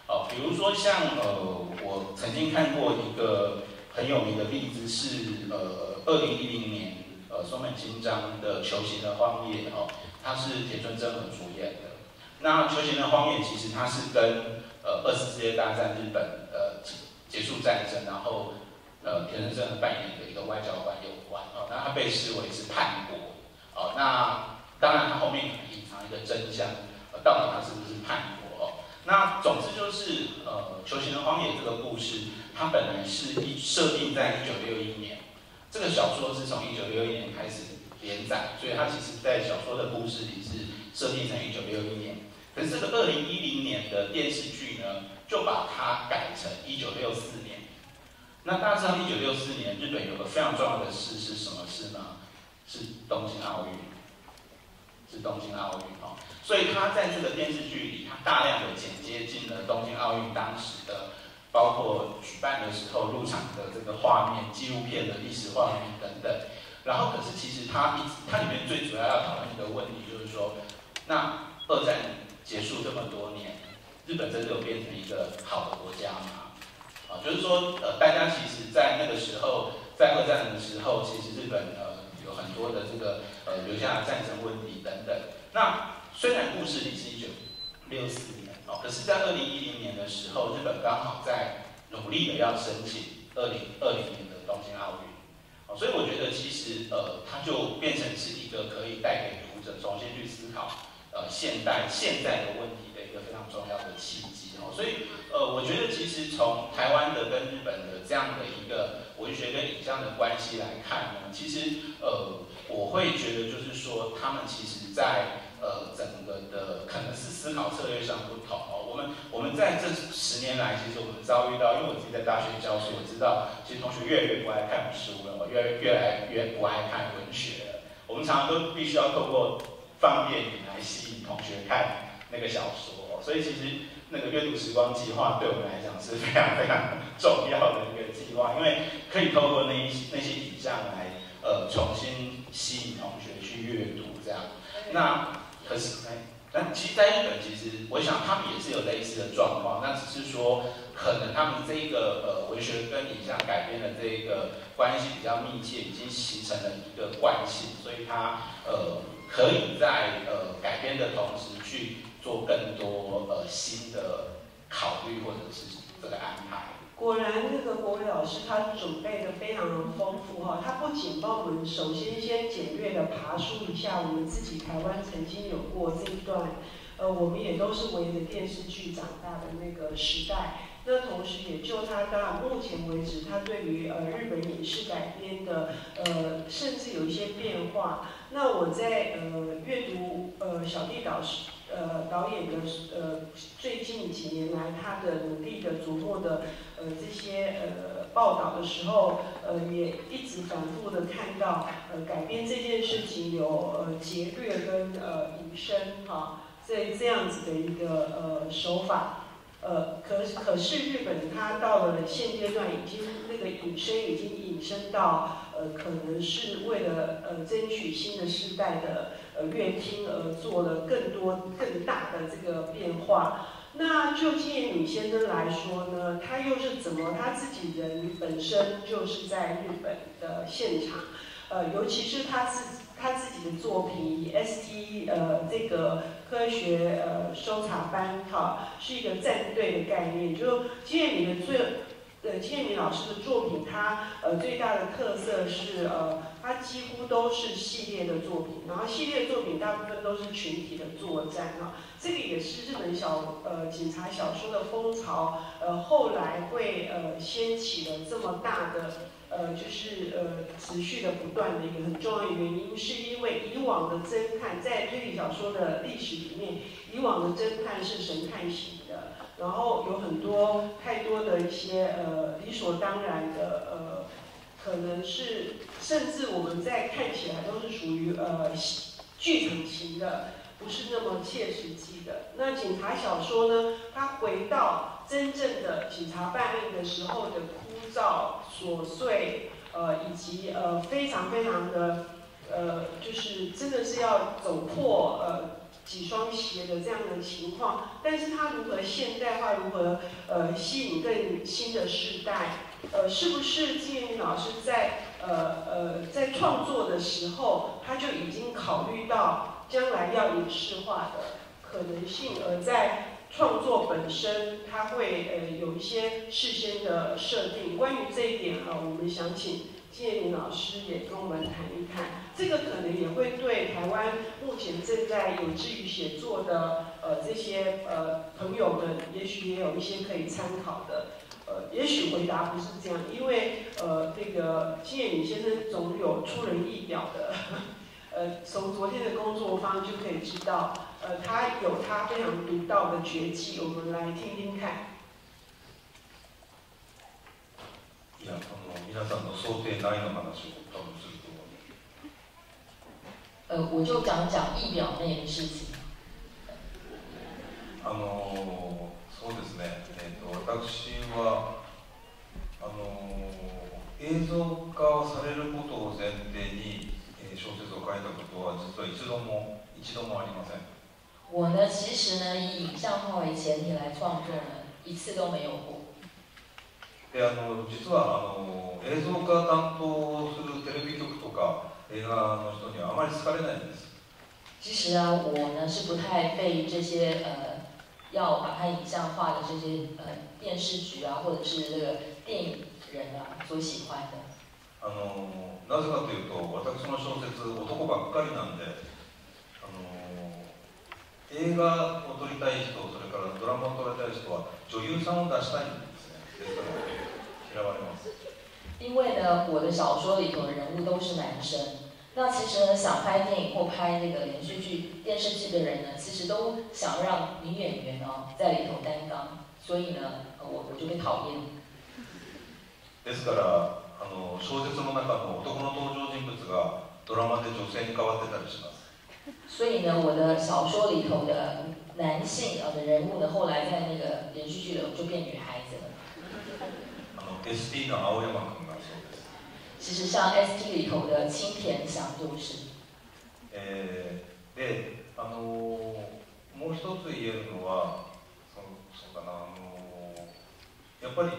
哦，比如说像呃，我曾经看过一个很有名的例子是呃，二零一零年呃松本清张的《球形的荒野》哦，它是田村真和主演的。那《球形的荒野》其实它是跟呃，二次世界大战日本呃结束战争，然后呃田村正扮演的一个外交官有关哦，那他被视为是叛国哦，那当然他后面隐藏一个真相，呃，到底他是不是叛国哦？那总之就是呃，《球形的荒野》这个故事，它本来是一设定在一九六一年，这个小说是从一九六一年开始连载，所以它其实在小说的故事里是设定在一九六一年。可是这个二零一零年的电视剧呢，就把它改成一九六四年。那大家知道一九六四年日本有个非常重要的事是什么事呢？是东京奥运，是东京奥运哦。所以他在这个电视剧里，他大量的剪接进了东京奥运当时的，包括举办的时候入场的这个画面、纪录片的历史画面等等。然后，可是其实它一它里面最主要要讨论一个问题，就是说，那二战。结束这么多年，日本真的有变成一个好的国家吗？啊，就是说，呃，大家其实，在那个时候，在二战的时候，其实日本呃有很多的这个呃留下战争问题等等。那虽然故事里是一九六四年哦，可是，在二零一零年的时候，日本刚好在努力的要申请二零二零年的东京奥运。哦，所以我觉得其实呃，它就变成是一个可以带给读者重新去思考。呃，现代现在的问题的一个非常重要的契机所以呃，我觉得其实从台湾的跟日本的这样的一个文学跟影像的关系来看呢，其实呃，我会觉得就是说，他们其实在呃整个的可能是思考策略上不同哦。我们我们在这十年来，其实我们遭遇到，因为我自己在大学教书，我知道其实同学越来越不爱看书了，越越来越不爱看文学了。我们常常都必须要透过。放电影来吸引同学看那个小说，所以其实那个阅读时光计划对我们来讲是非常非常重要的一个计划，因为可以透过那一那些影像来呃重新吸引同学去阅读这样。那可是哎，但其实在日本，其实我想他们也是有类似的状况，那只是说可能他们这一个呃文学跟影像改编的这一个关系比较密切，已经形成了一个惯性，所以它呃。可以在呃改编的同时去做更多呃新的考虑或者是这个安排。果然，那个国伟老师他准备的非常的丰富哈，他不仅帮我们首先先简略的爬梳一下我们自己台湾曾经有过这一段，呃，我们也都是围着电视剧长大的那个时代。那同时也就他到目前为止，他对于呃日本影视改编的呃甚至有一些变化。那我在呃阅读呃小弟导师呃导演的呃最近几年来他的努力的琢磨的呃这些呃报道的时候，呃也一直反复的看到呃改编这件事情有呃劫掠跟呃隐身哈这这样子的一个呃手法。呃，可可是日本它到了现阶段，已经那个隐身已经隐身到，呃，可能是为了呃争取新的时代的呃乐听而做了更多更大的这个变化。那就金野敏先生来说呢，他又是怎么他自己人本身就是在日本的现场，呃，尤其是他自己他自己的作品 ST 呃这个。科学呃收藏班哈是一个战队的概念，就金燕敏的最呃金燕敏老师的作品，它呃最大的特色是呃它几乎都是系列的作品，然后系列作品大部分都是群体的作战啊，这个也是日本小呃警察小说的风潮，呃后来会呃掀起了这么大的。呃，就是呃，持续的不断的一个很重要的原因，是因为以往的侦探在推理小说的历史里面，以往的侦探是神探型的，然后有很多太多的一些呃理所当然的呃，可能是甚至我们在看起来都是属于呃剧场型的，不是那么切实际的。那警察小说呢，它回到。真正的警察办案的时候的枯燥琐碎，呃，以及呃非常非常的呃，就是真的是要走破呃几双鞋的这样的情况。但是它如何现代化，如何呃吸引更新的世代？呃，是不是金燕老师在呃呃在创作的时候，他就已经考虑到将来要影视化的可能性，而在创作本身，他会呃有一些事先的设定。关于这一点啊，我们想请金燕老师也跟我们谈一谈。这个可能也会对台湾目前正在有志于写作的呃这些呃朋友们，也许也有一些可以参考的。呃，也许回答不是这样，因为呃，这个金燕敏先生总有出人意表的，呃，从昨天的工作方就可以知道，呃，他有他非常独到的绝技，我们来听听看。いや、あの皆さんの想定内の話を多分すると思う。 呃，我就讲讲事情。あのそうですね。えっ、ー、と私はあの映像化されることを前提に、えー、小説を書いたことは実は一度も一度もありません。我呢，其实呢，以影像化为前提来创作呢，一次都没有过。であの実はあの映像化担当するテレビ局とか映画の人にはあまり好かれないんです。其实啊，我呢是不太被这些呃要把它影像化的这些呃电视局啊，或者是这个电影人啊所喜欢的。あのなぜかというと、私の小説男ばっかりなんで、あの映画を撮りたい人、それからドラマを撮りたい人は女優さんを出したいんですね。ですから嫌われます。因为呢，我的小说里头的人物都是男生。那其实呢，想拍电影或拍那个连续剧、电视剧的人呢，其实都想让女演员哦在里头担纲，所以呢，我我就被讨厌。ですから、あの小説の中の男の登場人物がドラマで女性に変わってたりします。所以呢，我的小说里头的男性啊的人物呢，后来在那个连续剧里就变女孩子了。あの ST の青山君 其实像 ST 里头的青田翔就是。えー、で、あのもう一つ言えるのは、そそうだな、あのやっぱり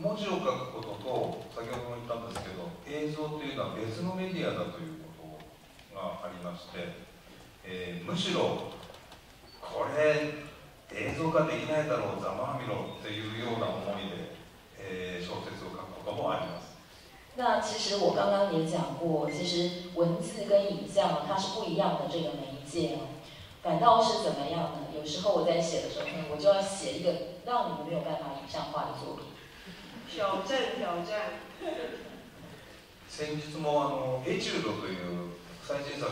文字を書くことと先ほども言ったんですけど、映像というのは別のメディアだということがありまして、えー、むしろこれ映像化できないだろう、ざまあみろっていうような思いで、えー、小説を書くこともあります。那其实我刚刚也讲过，其实文字跟影像它是不一样的这个媒介哦。反倒是怎么样呢？有时候我在写的时候，我就要写一个让你们没有办法影像化的作品。挑战，挑战。先日もあのエチュードという最新作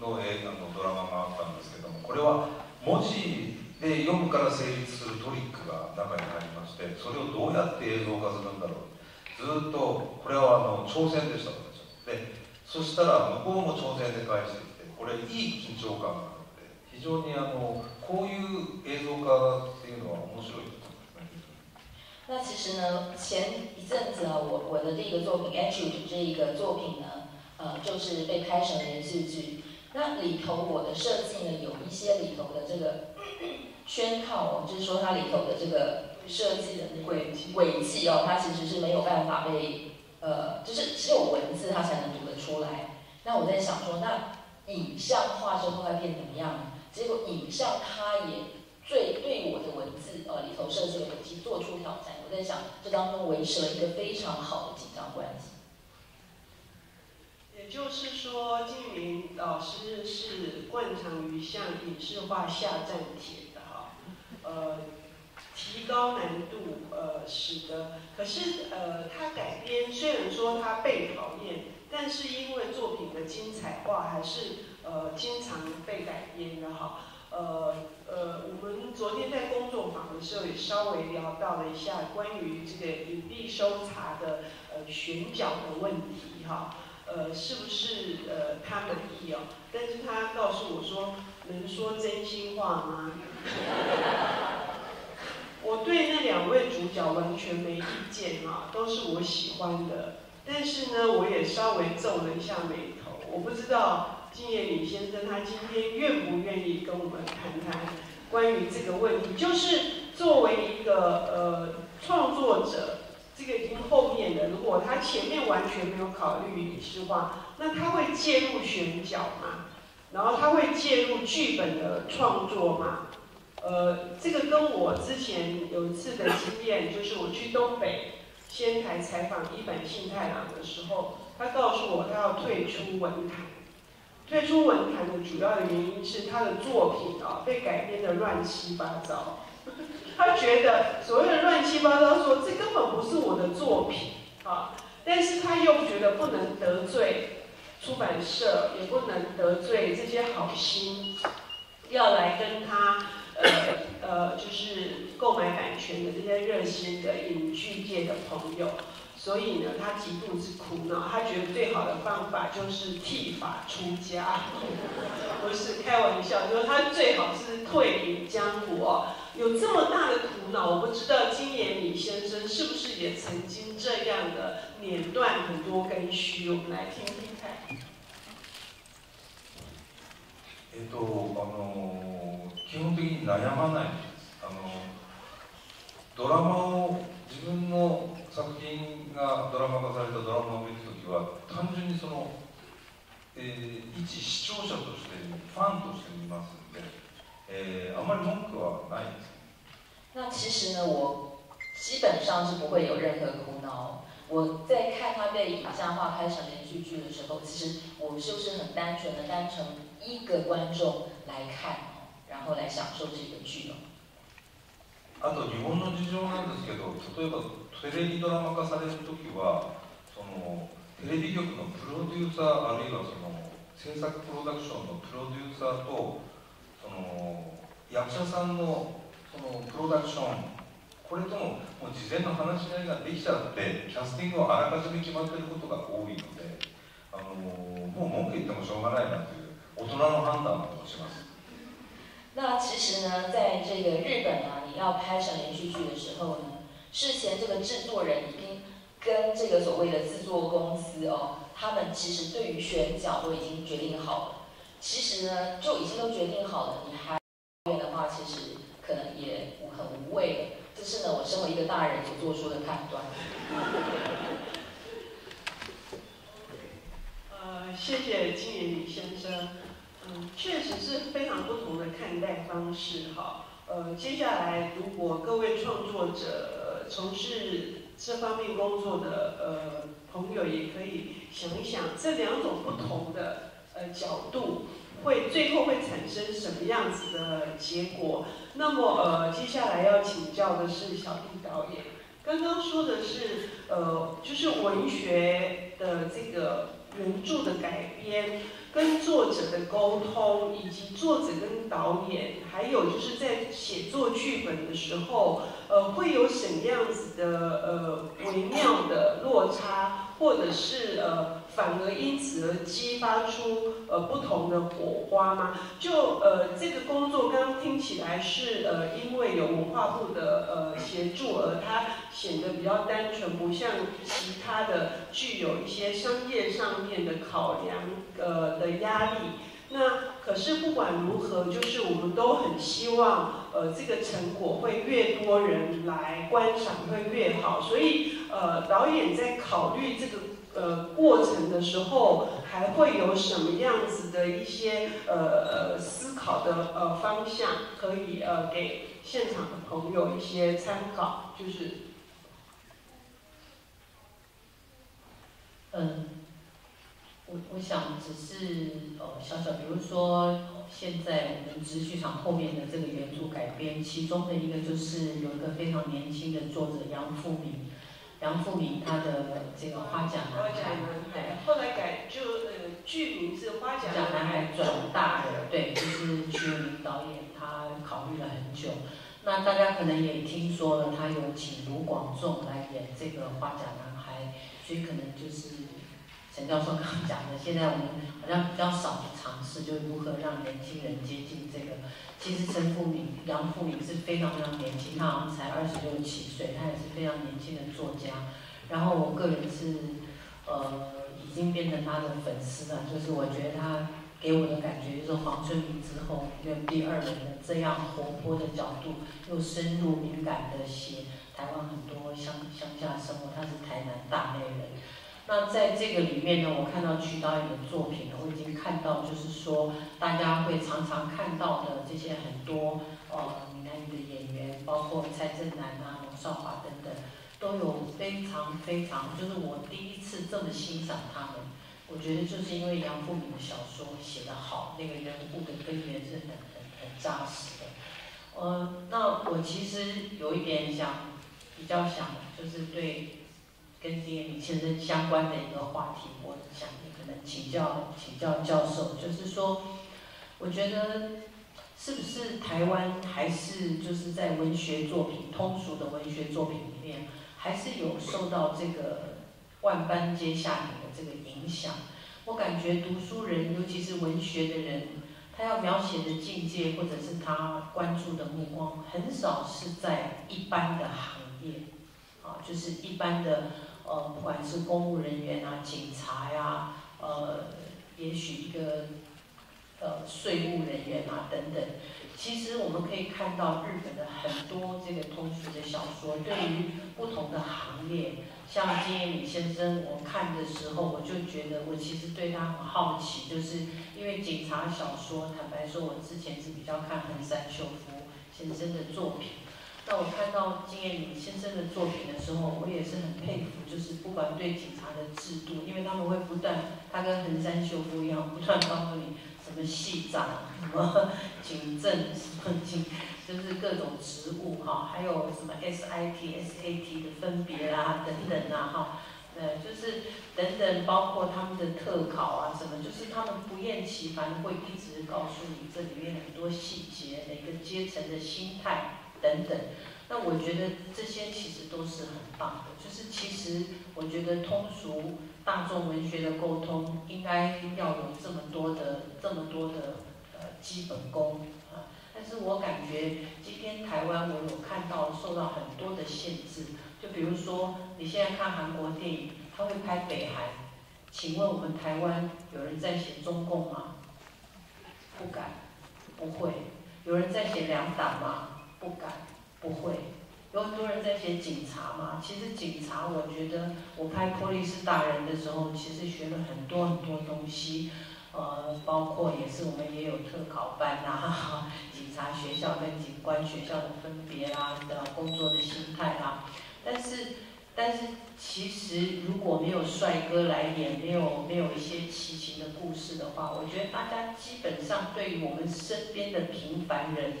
の映画のドラマがあったんですけども、これは文字で読むから成立するトリックが中にありまして、それをどうやって映像化するんだろう。 ずっとこれはあの挑戦でした私でそしたら向こうも挑戦で返してきてこれいい緊張感があって非常にあのこういう映像化っていうのは面白い。那其实呢，前一阵子啊，我我的第一个作品《a t r i b u 这一个作品呢，呃，就是被拍成连续剧。那里头我的设计呢，有一些里头的这个圈套，就是说它里头的这个。设计的那轨轨迹哦，它其实是没有办法被呃，就是只有文字它才能读得出来。那我在想说，那影像化之后会变怎么样？结果影像它也最对我的文字呃里头设计的轨迹做出挑战。我在想，这当中维持了一个非常好的紧张关系。也就是说，金明老师是惯常于向影视化下站帖的哈，呃。提高难度，呃，使得，可是，呃，他改编虽然说他被讨厌，但是因为作品的精彩化，还是呃经常被改编的哈。呃呃，我们昨天在工作坊的时候也稍微聊到了一下关于这个隐蔽搜查的呃选角的问题哈。呃，是不是呃他满意哦？但是他告诉我说，能说真心话吗？我对那两位主角完全没意见啊，都是我喜欢的。但是呢，我也稍微皱了一下眉头。我不知道金野李先生他今天愿不愿意跟我们谈谈关于这个问题，就是作为一个呃创作者。这个已经后面的，如果他前面完全没有考虑影视化，那他会介入选角吗？然后他会介入剧本的创作吗？呃，这个跟我之前有一次的经验，就是我去东北仙台采访一本幸太郎的时候，他告诉我他要退出文坛。退出文坛的主要的原因是他的作品啊被改编的乱七八糟。他觉得所谓的乱七八糟，说这根本不是我的作品啊，但是他又觉得不能得罪出版社，也不能得罪这些好心要来跟他呃呃，就是购买版权的这些热心的影剧界的朋友。所以呢，他极度之苦恼，他觉得最好的方法就是剃发出家，不是开玩笑，就是他最好是退隐江湖哦。有这么大的苦恼，我不知道金延米先生是不是也曾经这样的碾断很多根须，我们来听听看。えっとあの 基本的に悩まないあのドラマを自分の作品がドラマ化されたドラマを見るときは単純にその、えー、一視聴者としてファンとして見ますんで、えー、あまり文句はないです。那其实呢，我基本上是不会有任何苦恼。我在看它被影像化拍成连续剧的时候，其实我就是很单纯的当成一个观众来看，然后来享受这个剧哦。あと日本の事情なんですけど例えばテレビドラマ化される時はそのテレビ局のプロデューサーあるいはその制作プロダクションのプロデューサーとその役者さんのそのプロダクションこれとももう事前の話し合いができちゃってキャスティングをあらかじめ決まってることが多いのであのもう文句言ってもしょうがないなという大人の判断をします。那其实呢，在这个日本啊，你要拍成连续剧的时候呢，事前这个制作人已经跟这个所谓的制作公司哦，他们其实对于选角都已经决定好了。其实呢，就已经都决定好了，你还演的话，其实可能也很无谓的。这是呢，我身为一个大人所做出的判断。呃，谢谢金言李先生。嗯，确实是非常不同的看待方式哈。呃，接下来如果各位创作者从事这方面工作的呃朋友，也可以想一想这两种不同的呃角度，会最后会产生什么样子的结果。那么呃，接下来要请教的是小弟导演，刚刚说的是呃，就是文学的这个原著的改编。跟作者的沟通，以及作者跟导演，还有就是在写作剧本的时候，呃，会有什么样子的呃微妙的落差，或者是呃反而因此而激发出呃不同的火花吗？就呃这个工作刚刚听起来是呃因为有文化部的呃协助，而它显得比较单纯，不像其他的具有一些商业上面的考量呃。的压力，那可是不管如何，就是我们都很希望，呃，这个成果会越多人来观赏会越好。所以，呃，导演在考虑这个呃过程的时候，还会有什么样子的一些呃呃思考的呃方向，可以呃给现场的朋友一些参考，就是，嗯。我我想只是呃小小，比如说现在我们直剧场后面的这个原著改编，其中的一个就是有一个非常年轻的作者杨富敏，杨富敏他的这个《花甲男孩》，后来改就呃剧名是《花甲男孩》转大人，对，就是曲永明导演他考虑了很久，那大家可能也听说了，他有请卢广仲来演这个《花甲男孩》，所以可能就是。陈教授刚刚讲的，现在我们好像比较少的尝试，就是如何让年轻人接近这个。其实陈富明、杨富明是非常非常年轻，他好像才二十六七岁，他也是非常年轻的作家。然后我个人是，呃，已经变成他的粉丝了。就是我觉得他给我的感觉，就是黄春明之后用第二人的这样活泼的角度，又深入敏感的写台湾很多乡乡下生活。他是台南大内人。那在这个里面呢，我看到曲导演的作品呢，我已经看到，就是说大家会常常看到的这些很多呃闽南语的演员，包括蔡振南啊、龙少华等等，都有非常非常，就是我第一次这么欣赏他们。我觉得就是因为杨富敏的小说写得好，那个人物的根源是很很很扎实的。呃，那我其实有一点想比较想，就是对。跟金燕明先生相关的一个话题，我想你可能请教请教教授，就是说，我觉得是不是台湾还是就是在文学作品通俗的文学作品里面，还是有受到这个万般皆下品的这个影响？我感觉读书人，尤其是文学的人，他要描写的境界或者是他关注的目光，很少是在一般的行业，啊，就是一般的。呃，不管是公务人员啊、警察呀，呃，也许一个呃税务人员啊等等，其实我们可以看到日本的很多这个通俗的小说，对于不同的行业，像金燕李先生，我看的时候我就觉得我其实对他很好奇，就是因为警察小说，坦白说，我之前是比较看横山秀夫先生的作品。那我看到金燕敏先生的作品的时候，我也是很佩服，就是不管对警察的制度，因为他们会不断，他跟横山秀夫一样，不断告诉你什么系长、什么警政、什么警，就是各种职务哈，还有什么 SIT、SAT 的分别啦，等等啊哈，呃，就是等等，包括他们的特考啊什么，就是他们不厌其烦会一直告诉你这里面很多细节，每个阶层的心态。等等，那我觉得这些其实都是很棒的。就是其实我觉得通俗大众文学的沟通，应该要有这么多的这么多的呃基本功啊。但是我感觉今天台湾我有看到受到很多的限制，就比如说你现在看韩国电影，他会拍北韩，请问我们台湾有人在写中共吗？不敢，不会。有人在写两党吗？不敢，不会。很多人在写警察嘛，其实警察，我觉得我拍《波利斯大人》的时候，其实学了很多很多东西，呃，包括也是我们也有特考班呐，警察学校跟警官学校的分别啦，的工作的心态啦。但是，但是其实如果没有帅哥来演，没有没有一些奇情的故事的话，我觉得大家基本上对于我们身边的平凡人。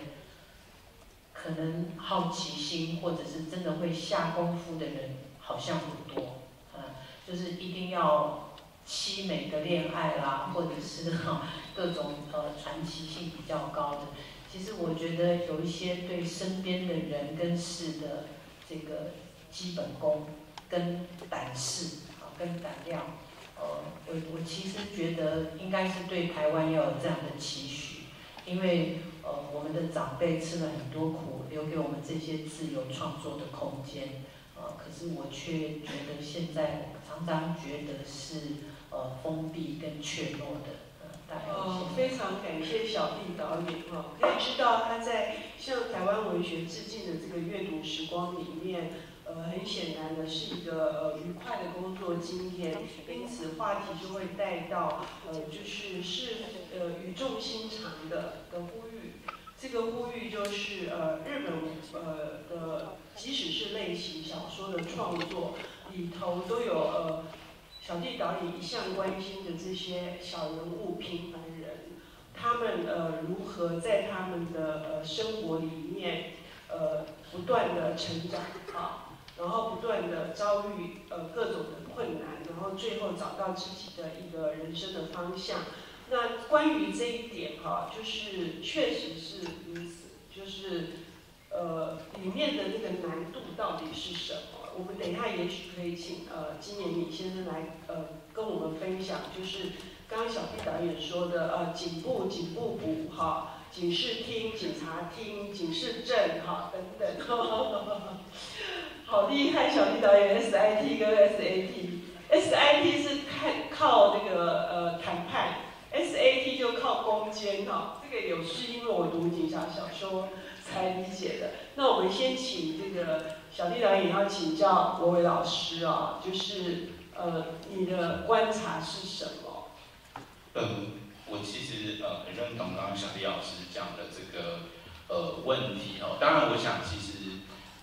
可能好奇心或者是真的会下功夫的人好像不多，嗯，就是一定要凄美的恋爱啦，或者是哈 各种呃传奇性比较高的。其实我觉得有一些对身边的人跟事的这个基本功跟胆识啊跟胆量，呃，我我其实觉得应该是对台湾要有这样的期许，因为。呃，我们的长辈吃了很多苦，留给我们这些自由创作的空间。呃，可是我却觉得现在常常觉得是呃封闭跟怯懦的。呃，非常感谢小弟导演哈，可以知道他在向台湾文学致敬的这个阅读时光里面，呃，很显然的是一个呃愉快的工作经验，因此话题就会带到呃，就是是呃语重心长的的呼。这个呼吁就是呃，日本呃的，即使是类型小说的创作里头，都有呃，小弟导演一向关心的这些小人物、平凡人，他们呃如何在他们的呃生活里面呃不断的成长啊，然后不断的遭遇呃各种的困难，然后最后找到自己的一个人生的方向。那关于这一点哈，就是确实是如此，就是呃里面的那个难度到底是什么？我们等一下也许可以请呃金延敏先生来呃跟我们分享，就是刚刚小毕导演说的，呃，警部、警部补哈，警视厅、警察厅、警视镇哈等等，好厉害，小毕导演 SIT 跟 SAT，SIT 是看靠那个呃谈判，SAT 就靠攻坚哈，这个有是因为我读警察小说才理解的。那我们先请这个。小弟导演要请教国伟老师啊，就是呃，你的观察是什么？嗯，我其实呃很认同刚刚小弟老师讲的这个呃问题哦。当然，我想其实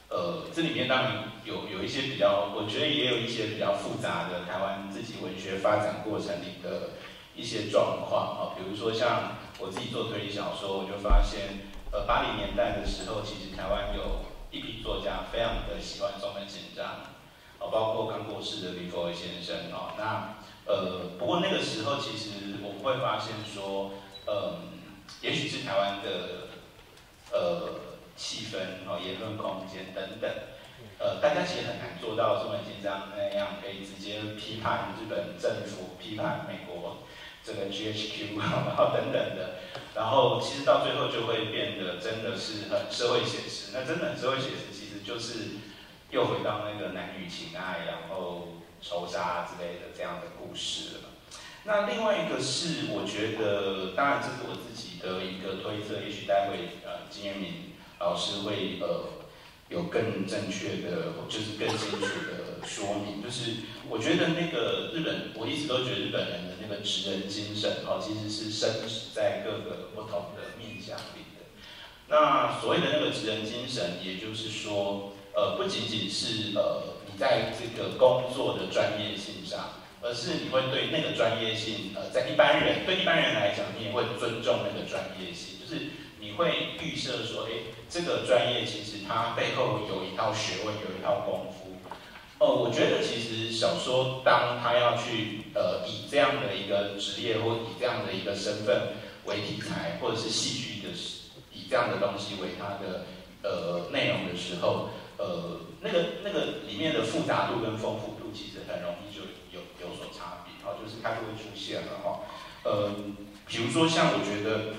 呃这里面当然有有一些比较，我觉得也有一些比较复杂的台湾自己文学发展过程里的一些状况啊。比如说像我自己做推理小说，我就发现呃八零年代的时候，其实台湾有。一批作家非常的喜欢松本清张，哦，包括刚过世的李佛伟先生哦。那呃，不过那个时候其实我们会发现说，嗯，也许是台湾的呃气氛哦，言论空间等等，呃，大家其实很难做到松本清张那样可以直接批判日本政府、批判美国这个 GHQ，然后等等的。然后其实到最后就会变得真的是很社会写实。那真的很社会写实其实就是又回到那个男女情爱，然后仇杀之类的这样的故事了。那另外一个是，我觉得当然这是我自己的一个推测，也许待会呃金彦敏老师会呃有更正确的，就是更清楚的说明。就是我觉得那个日本，我一直都觉得日本人的那个职人精神哦，其实是深植在各个不同的面向里的。那所谓的那个职人精神，也就是说，呃，不仅仅是呃你在这个工作的专业性上，而是你会对那个专业性，呃，在一般人对一般人来讲，你也会尊重那个专业性，就是会预设说，哎，这个专业其实它背后有一套学问，有一套功夫。哦，我觉得其实小说当他要去呃以这样的一个职业或以这样的一个身份为题材，或者是戏剧的以这样的东西为它的呃内容的时候，呃那个那个里面的复杂度跟丰富度其实很容易就有有所差别，哦，就是它就会出现了哈，呃，比如说像我觉得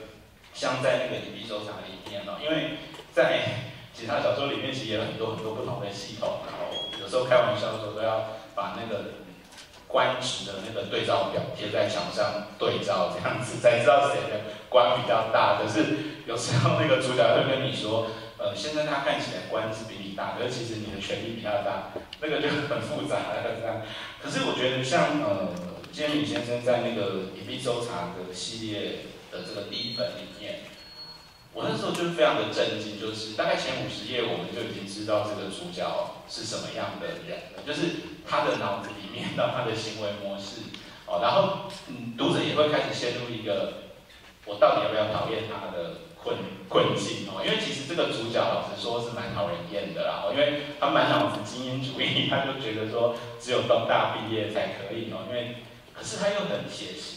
像在那个隐蔽搜查里面哦，因为在其他小说里面其实也有很多很多不同的系统，然后。有时候开玩笑的时候都要把那个官职的那个对照表贴在墙上对照，这样子才知道谁的官比较大。可是有时候那个主角会跟你说，呃，现在他看起来官是比你大，可是其实你的权力比较大，那个就很复杂这样。可是我觉得像呃，金宇先生在那个隐蔽搜查的系列的这个第一本里面。我那时候就非常的震惊，就是大概前五十页我们就已经知道这个主角是什么样的人了，就是他的脑子里面到他的行为模式，哦，然后嗯，读者也会开始陷入一个我到底要不要讨厌他的困困境哦，因为其实这个主角老实说是蛮讨人厌的啦，哦，因为他满脑子精英主义，他就觉得说只有东大毕业才可以哦，因为可是他又很写实，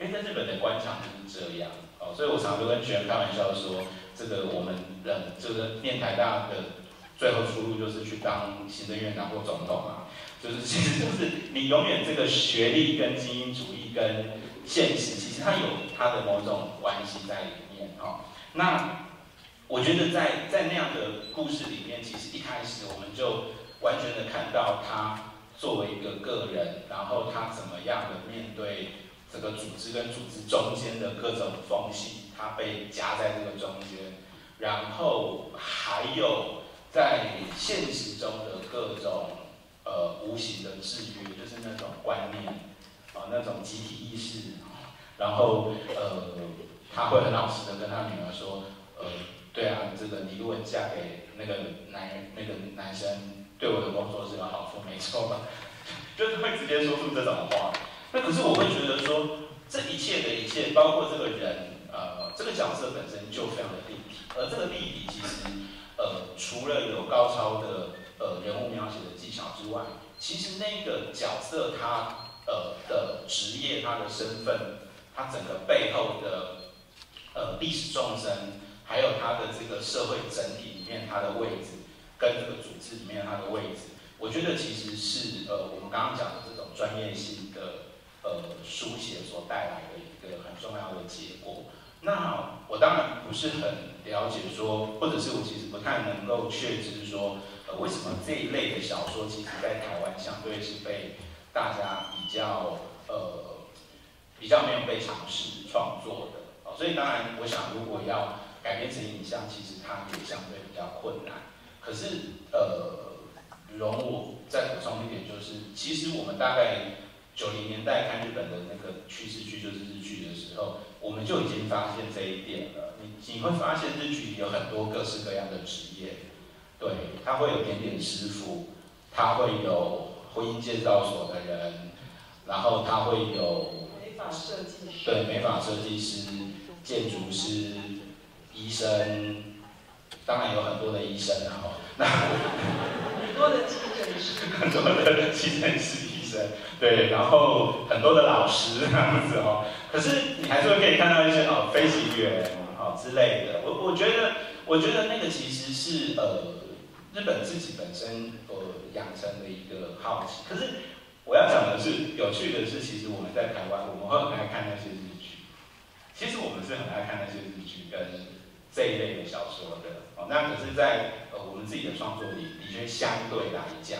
因为在日本的官场就是这样。哦，所以我常常都跟学生开玩笑说，这个我们人这个念台大的最后出路就是去当行政院长或总统嘛，就是其实就是你永远这个学历跟精英主义跟现实，其实它有它的某种关系在里面哦。那我觉得在在那样的故事里面，其实一开始我们就完全的看到他作为一个个人，然后他怎么样的面对。这个组织跟组织中间的各种缝隙，它被夹在这个中间，然后还有在现实中的各种呃无形的制约，就是那种观念啊，那种集体意识，然后呃他会很老实的跟他女儿说，呃对啊，这个你如果嫁给那个男那个男生，对我的工作是有好处，没错吧？就是会直接说出这种话。那可是我会觉得说，这一切的一切，包括这个人，呃，这个角色本身就非常的立体。而这个立体其实，呃，除了有高超的呃人物描写的技巧之外，其实那个角色他呃的职业、他的身份、他整个背后的呃历史纵深，还有他的这个社会整体里面他的位置，跟这个组织里面他的位置，我觉得其实是呃我们刚刚讲的这种。专业性的呃书写所带来的一个很重要的结果。那我当然不是很了解说，或者是我其实不太能够确知说，呃，为什么这一类的小说，其实在台湾相对是被大家比较呃比较没有被尝试创作的。所以当然，我想如果要改编成影像，其实它也相对比较困难。可是，呃，容我再补充一点，就是其实我们大概九零年代看日本的那个趋势剧，就是日剧的时候，我们就已经发现这一点了。你你会发现日剧里有很多各式各样的职业，对，他会有点点师傅，他会有婚姻介绍所的人，然后他会有美发设计师，对，美发设计师、建筑师、医生。当然有很多的医生啊，那很多的急诊室，很多的急诊室医生，对，然后很多的老师这样子哦。可是你还是会可以看到一些哦，飞行员哦之类的。我我觉得，我觉得那个其实是呃，日本自己本身呃养成的一个好奇。可是我要讲的是，有趣的是，其实我们在台湾，我们会很爱看那些日剧。其实我们是很爱看那些日剧跟。这一类的小说的哦，那可是，在呃我们自己的创作里，的确相对来讲，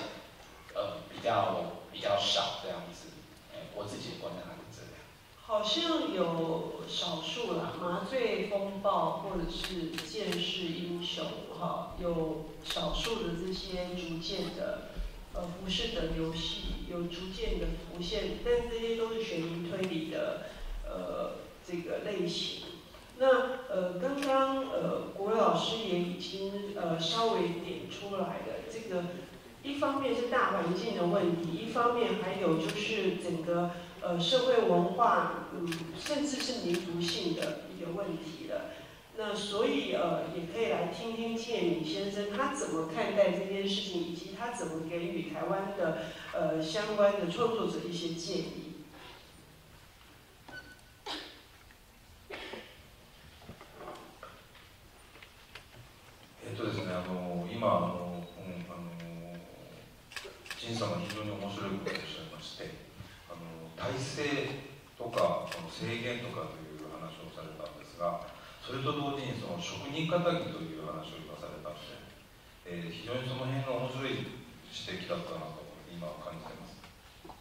呃比较比较少这样子。哎，我自己观察是这样。好像有少数啦，《麻醉风暴》或者是《剑士英雄》哈，有少数的这些逐渐的呃不是的游戏有逐渐的浮现，但这些都是悬疑推理的呃这个类型。那呃，刚刚呃，国老师也已经呃稍微点出来了，这个一方面是大环境的问题，一方面还有就是整个呃社会文化，嗯，甚至是民族性的一个问题了。那所以呃，也可以来听听建敏先生他怎么看待这件事情，以及他怎么给予台湾的呃相关的创作者一些建议。とですねあの今あの、うん、あの 陳さんが非常に面白いことをおっしゃいましてあの体制とかその制限とかという話をされたんですがそれと同時にその職人かたぎという話を今されたので、えー、非常にその辺が面白い指摘だったなと今感じています。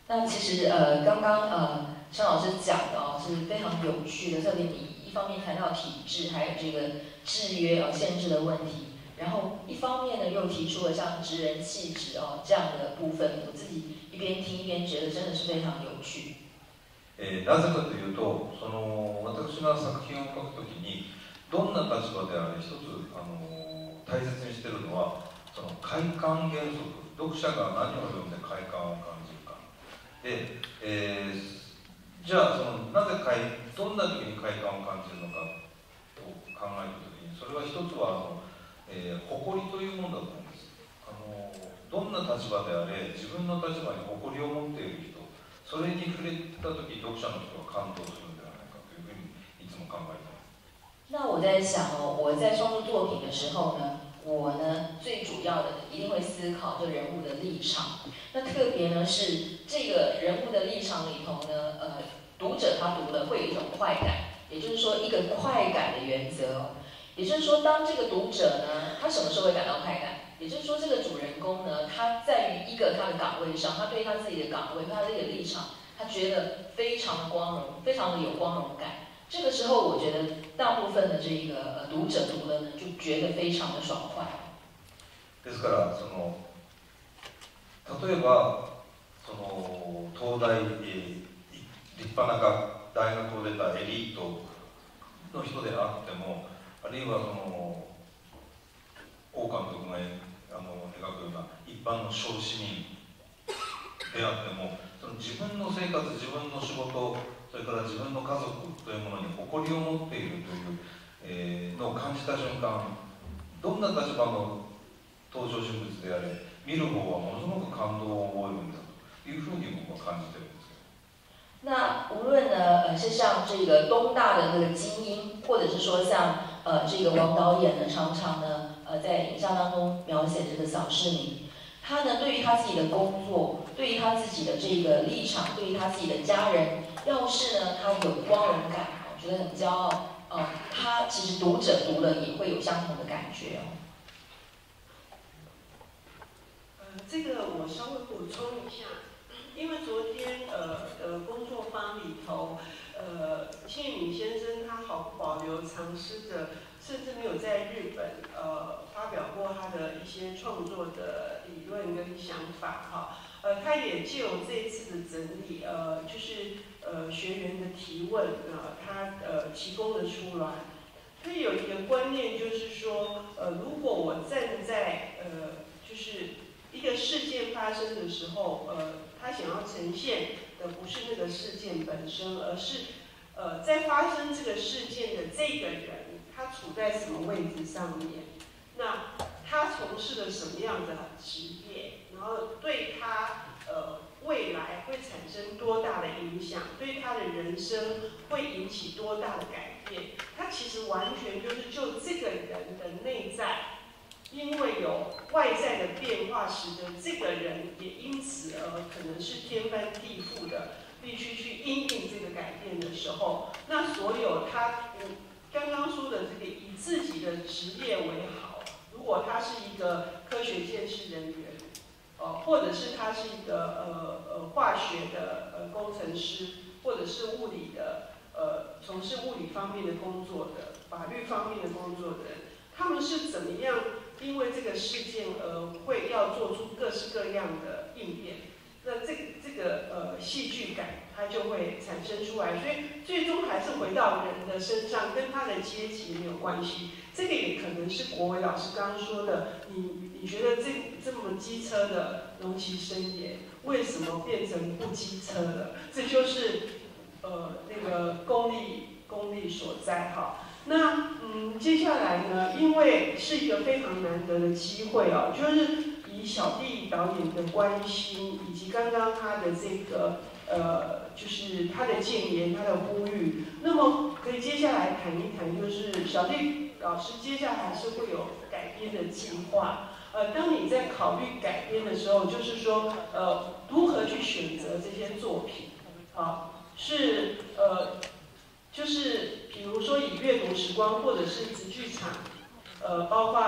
那其实呃，刚刚呃，尚老师讲的哦是非常有趣的，特别你一方面谈到体制，还有这个制约呃限制的问题。然后一方面呢，又提出了像职人气质哦这样的部分，我自己一边听一边觉得真的是非常有趣。えなぜかというと、その私が作品を書くときにどんな立場であれ一つあの大切にしてるのはその快感原則、読者が何を読んで快感を感じるか。で、えー、じゃあそのなぜ快どんな時に快感を感じるのかと考えたときにそれは一つはあのえー、誇りというものだと思うんですあのどんな立場であれ自分の立場に誇りを持っている人それに触れた時読者の人は感動するんではないかというふうにいつも考えてます那我在想哦，我在创作作品的时候呢，我呢最主要的一定会思考这人物的立场。那特别呢是这个人物的立场里头呢，呃，读者他读了会有一种快感，也就是说一个快感的原则。哦也就是说，当这个读者呢，他什么时候会感到快感？也就是说，这个主人公呢，他在于一个他的岗位上，他对他自己的岗位、他的一个立场，他觉得非常的光荣，非常的有光荣感。这个时候，我觉得大部分的这个读者读了呢，就觉得非常的爽快。ですから、その例えばその東大立派な大学を出たエリートの人であっても。 あるいはその王監督があの描くような一般の小市民であってもその自分の生活自分の仕事それから自分の家族というものに誇りを持っているという、えー、のを感じた瞬間どんな立場の登場人物であれ見る方はものすごく感動を覚えるんだというふうに僕は感じてるんですけど那无论呢，呃，是像这个东大的那个精英，或者是说像呃，这个王导演呢，常常呢，呃，在影像当中描写这个小市民，他呢，对于他自己的工作，对于他自己的这个立场，对于他自己的家人，要是呢他有光荣感，我觉得很骄傲，呃，他其实读者读了也会有相同的感觉哦。这个我稍微补充一下，因为昨天呃呃工作坊里头，呃，谢敏先生他毫不保留尝试着。甚至没有在日本呃发表过他的一些创作的理论跟想法哈，呃，他也借由这次的整理，呃，就是呃学员的提问啊，他呃提供了出来。他有一个观念就是说，呃，如果我站在呃就是一个事件发生的时候，呃，他想要呈现的不是那个事件本身，而是呃在发生这个事件的这个人。他处在什么位置上面？那他从事了什么样的职业？然后对他呃未来会产生多大的影响？对他的人生会引起多大的改变？他其实完全就是就这个人的内在，因为有外在的变化，使得这个人也因此而可能是天翻地覆的，必须去应对这个改变的时候，那所有他嗯。刚刚说的这个以自己的职业为好，如果他是一个科学建设人员，哦，或者是他是一个呃呃化学的呃工程师，或者是物理的呃从事物理方面的工作的，法律方面的工作的人，他们是怎么样因为这个事件而会要做出各式各样的应变？那这这个呃戏剧感。它就会产生出来，所以最终还是回到人的身上，跟他的阶级没有关系。这个也可能是国伟老师刚刚说的，你你觉得这这么机车的龙崎生也为什么变成不机车了？这就是呃那个功力功力所在哈。那嗯，接下来呢，因为是一个非常难得的机会哦，就是以小弟导演的关心，以及刚刚他的这个。呃，就是他的建言，他的呼吁。那么，可以接下来谈一谈，就是小弟老师接下来是会有改编的计划。呃，当你在考虑改编的时候，就是说，呃，如何去选择这些作品？啊，是呃，就是比如说以阅读时光，或者是直剧场，呃，包括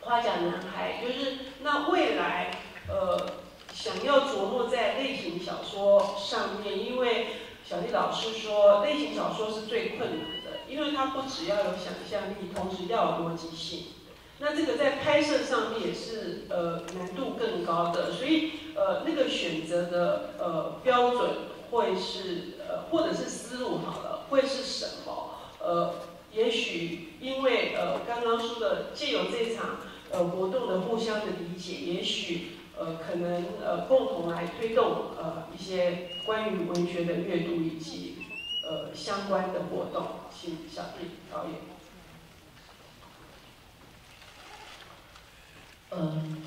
花甲男孩，就是那未来，呃。想要琢磨在类型小说上面，因为小丽老师说类型小说是最困难的，因为它不只要有想象力，同时要有逻辑性。那这个在拍摄上面也是呃难度更高的，所以呃那个选择的呃标准会是呃或者是思路好了会是什么？呃，也许因为呃刚刚说的借由这场呃活动的互相的理解，也许。呃，可能呃，共同来推动呃一些关于文学的阅读以及呃相关的活动，请小弟导演。嗯，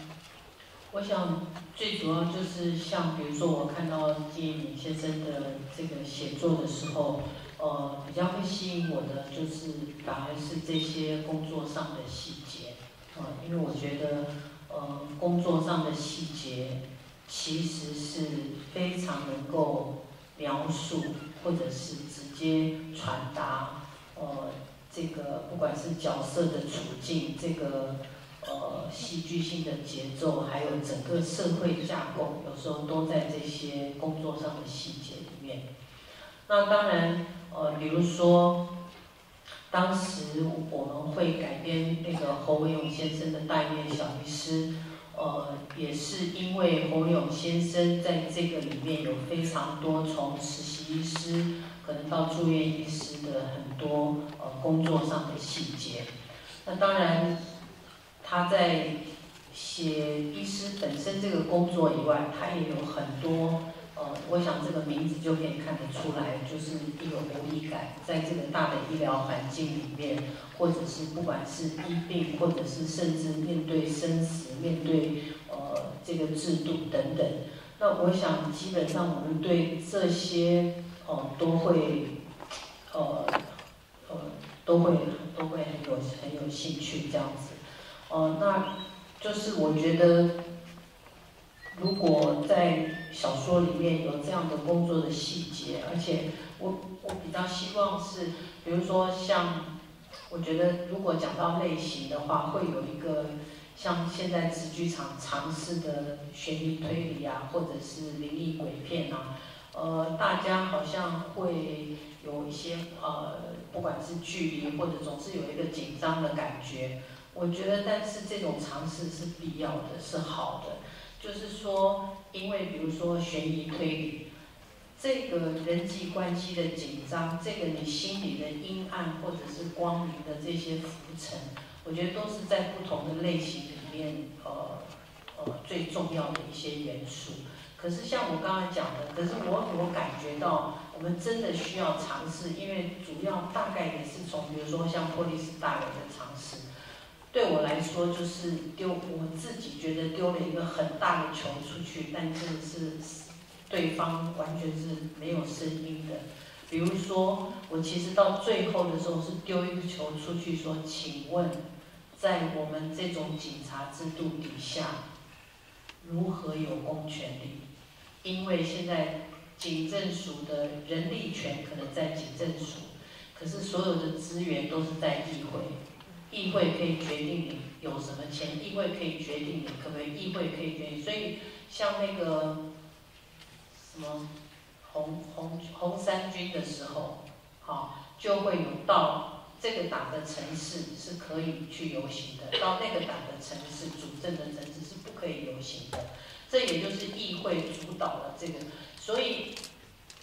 我想最主要就是像比如说我看到金敏先生的这个写作的时候，呃，比较会吸引我的就是反而是这些工作上的细节，啊，因为我觉得。呃，工作上的细节其实是非常能够描述，或者是直接传达，呃，这个不管是角色的处境，这个呃戏剧性的节奏，还有整个社会架构，有时候都在这些工作上的细节里面。那当然，呃，比如说。当时我们会改编那个侯文勇先生的《代面小医师》，呃，也是因为侯文勇先生在这个里面有非常多从实习医师可能到住院医师的很多呃工作上的细节。那当然，他在写医师本身这个工作以外，他也有很多。呃，我想这个名字就可以看得出来，就是一个无力感，在这个大的医疗环境里面，或者是不管是医病，或者是甚至面对生死，面对呃这个制度等等。那我想基本上我们对这些哦都会呃呃都会都会很有很有兴趣这样子。哦，那就是我觉得。如果在小说里面有这样的工作的细节，而且我我比较希望是，比如说像，我觉得如果讲到类型的话，会有一个像现在直剧场尝试的悬疑推理啊，或者是灵异鬼片啊，呃，大家好像会有一些呃，不管是距离或者总是有一个紧张的感觉。我觉得，但是这种尝试是必要的，是好的。就是说，因为比如说悬疑推理，这个人际关系的紧张，这个你心里的阴暗或者是光明的这些浮沉，我觉得都是在不同的类型里面，呃呃最重要的一些元素。可是像我刚才讲的，可是我我感觉到，我们真的需要尝试，因为主要大概也是从比如说像波利斯大人的尝试。对我来说，就是丢我自己觉得丢了一个很大的球出去，但真的是对方完全是没有声音的。比如说，我其实到最后的时候是丢一个球出去，说：“请问，在我们这种警察制度底下，如何有公权力？因为现在警政署的人力权可能在警政署，可是所有的资源都是在议会。”议会可以决定你有什么钱，议会可以决定你可不可以，议会可以决定。所以像那个什么红红红三军的时候，好就会有到这个党的城市是可以去游行的，到那个党的城市主政的城市是不可以游行的。这也就是议会主导了这个。所以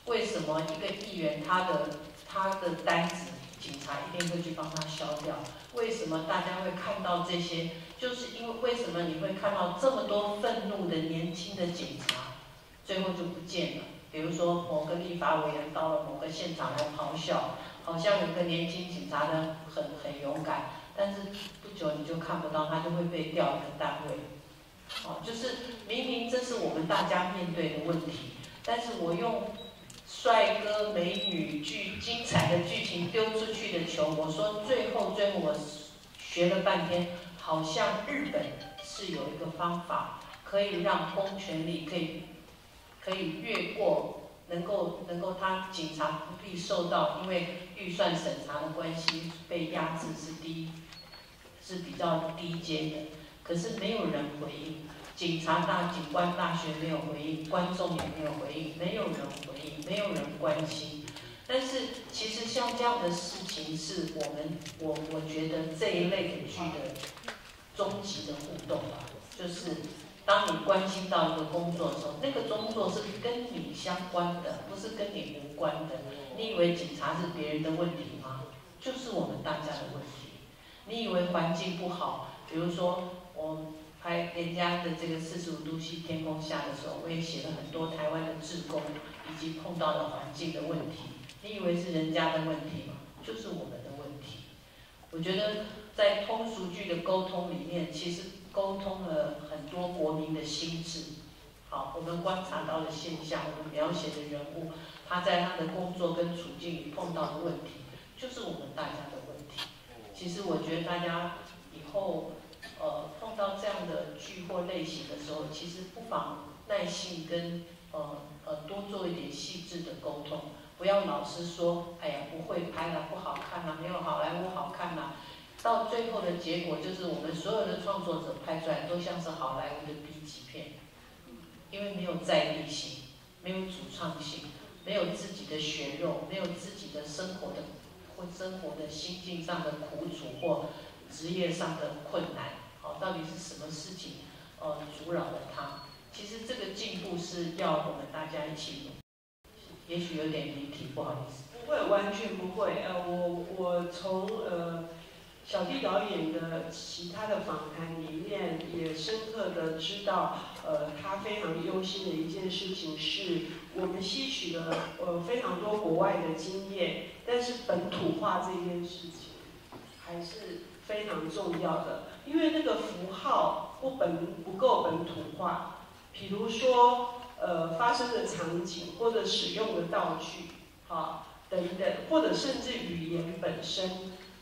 为什么一个议员他的他的单子？警察一定会去帮他消掉。为什么大家会看到这些？就是因为为什么你会看到这么多愤怒的年轻的警察，最后就不见了？比如说某个立法委员到了某个现场来咆哮，好像有个年轻警察的很很勇敢，但是不久你就看不到他，就会被调一个单位。哦，就是明明这是我们大家面对的问题，但是我用。帅哥美女剧精彩的剧情丢出去的球，我说最后最后我学了半天，好像日本是有一个方法可以让公权力可以可以越过，能够能够他警察不必受到因为预算审查的关系被压制是低是比较低阶的，可是没有人回应。警察大警官大学没有回应，观众也没有回应，没有人回应，没有人关心。但是其实像这样的事情，是我们我我觉得这一类的剧的终极的互动吧，就是当你关心到一个工作的时候，那个工作是跟你相关的，不是跟你无关的。你以为警察是别人的问题吗？就是我们大家的问题。你以为环境不好，比如说我。拍人家的这个四十五度 C 天空下的时候，我也写了很多台湾的志工以及碰到的环境的问题。你以为是人家的问题吗？就是我们的问题。我觉得在通俗剧的沟通里面，其实沟通了很多国民的心智。好，我们观察到的现象，我们描写的人物，他在他的工作跟处境里碰到的问题，就是我们大家的问题。其实我觉得大家以后。到这样的剧或类型的时候，其实不妨耐心跟呃呃多做一点细致的沟通，不要老是说，哎呀不会拍了，不好看了，没有好莱坞好看了，到最后的结果就是我们所有的创作者拍出来都像是好莱坞的 B 级片，因为没有在地性，没有主创性，没有自己的血肉，没有自己的生活的或生活的心境上的苦楚或职业上的困难。到底是什么事情，呃，阻扰了他？其实这个进步是要我们大家一起。也许有点离题，不好意思。不会，完全不会。呃，我我从呃小弟导演的其他的访谈里面，也深刻的知道，呃，他非常忧心的一件事情是，我们吸取了呃非常多国外的经验，但是本土化这件事情还是非常重要的。因为那个符号不本不够本土化，比如说呃发生的场景或者使用的道具，好等等，或者甚至语言本身，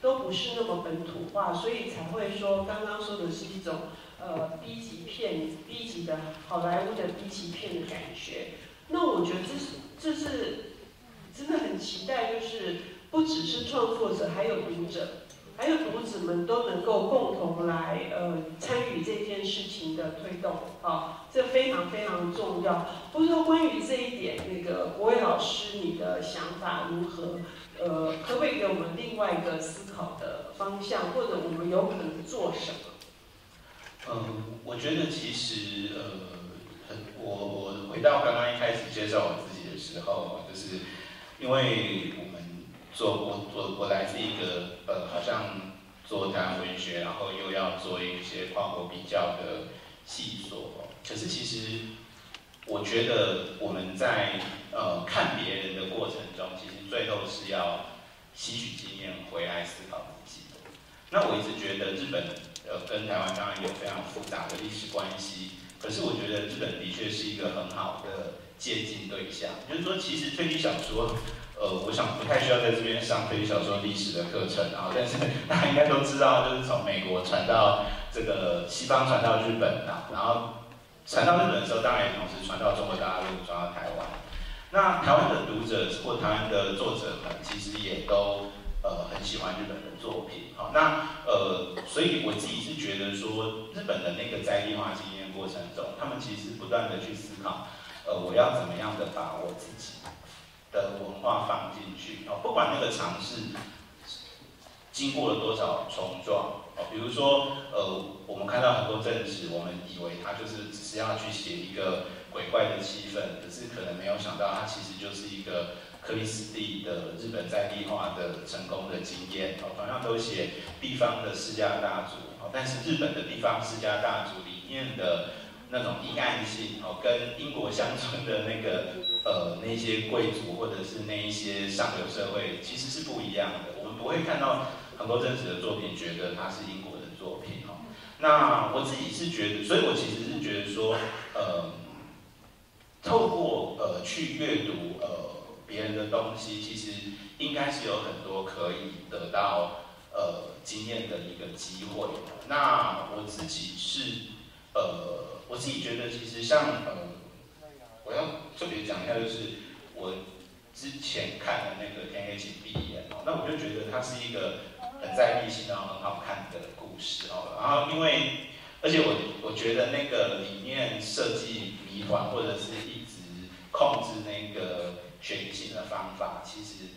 都不是那么本土化，所以才会说刚刚说的是一种呃 B 级片、B 级的好莱坞的 B 级片的感觉。那我觉得这是这是真的很期待，就是不只是创作者，还有读者。还有读者们都能够共同来呃参与这件事情的推动，啊，这非常非常重要。不知道关于这一点，那个国伟老师你的想法如何？呃，可不可以给我们另外一个思考的方向，或者我们有可能做什么？嗯，我觉得其实呃，很我我回到刚刚一开始介绍我自己的时候，就是因为。做我我我来自一个呃，好像做台湾文学，然后又要做一些跨国比较的细说。可是其实我觉得我们在呃看别人的过程中，其实最后是要吸取经验回来思考自己的。那我一直觉得日本呃跟台湾当然有非常复杂的历史关系，可是我觉得日本的确是一个很好的借鉴对象。就是说，其实推理小说。呃，我想不太需要在这边上推理小说历史的课程啊，但是 大家应该都知道，就是从美国传到这个西方，传到日本啊，然后传到日本的时候，当然也同时传到中国大陆，传到台湾。那台湾的读者或台湾的作者们，其实也都呃很喜欢日本的作品。好，那呃，所以我自己是觉得说，日本的那个在地化经验过程中，他们其实不断的去思考，呃，我要怎么样的把握自己。的文化放进去哦，不管那个尝试经过了多少冲撞哦，比如说呃，我们看到很多政治，我们以为他就是只是要去写一个鬼怪的气氛，可是可能没有想到，他其实就是一个克里斯蒂的日本在地化的成功的经验哦，同样都写地方的世家大族哦，但是日本的地方世家大族里面的那种阴暗性哦，跟英国乡村的那个。呃，那些贵族或者是那一些上流社会其实是不一样的。我们不会看到很多真实的作品，觉得它是英国的作品哦。那我自己是觉得，所以我其实是觉得说，呃，透过呃去阅读呃别人的东西，其实应该是有很多可以得到呃经验的一个机会。那我自己是呃，我自己觉得其实像呃。我要特别讲一下，就是我之前看的那个《天黑请闭眼》哦，那我就觉得它是一个很在地性然后很好看的故事哦。然后因为，而且我我觉得那个里面设计谜团或者是一直控制那个悬疑的方法，其实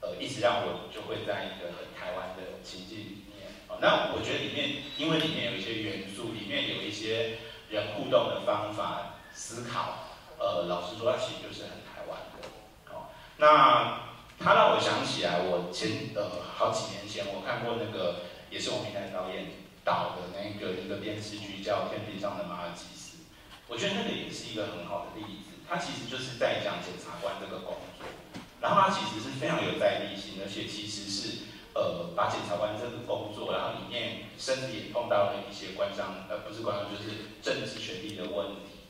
呃一直让我就会在一个很台湾的情境里面哦。那我觉得里面因为里面有一些元素，里面有一些人互动的方法思考。呃，老实说，它其实就是很台湾的。哦，那他让我想起来，我前呃好几年前我看过那个，也是我平台导演导的那个一个电视剧，叫《天平上的马尔济斯》。我觉得那个也是一个很好的例子。它其实就是在讲检察官这个工作，然后它其实是非常有在地性，而且其实是呃把检察官这个工作，然后里面甚至也碰到了一些官商，呃不是官商，就是政治权力的问题。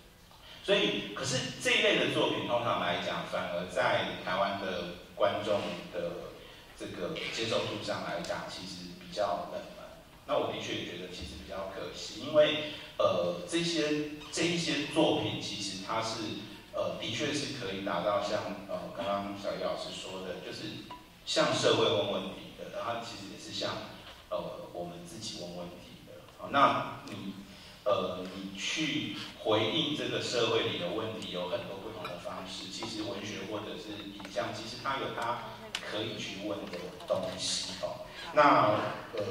所以，可是这一类的作品，通常来讲，反而在台湾的观众的这个接受度上来讲，其实比较冷门。那我的确也觉得其实比较可惜，因为呃，这些这一些作品，其实它是呃，的确是可以达到像呃，刚刚小叶老师说的，就是向社会问问题他，其实也是像呃我们自己问问题的。好，那你。呃，你去回应这个社会里的问题有很多不同的方式。其实文学或者是影像，其实它有它可以去问的东西哦。那呃，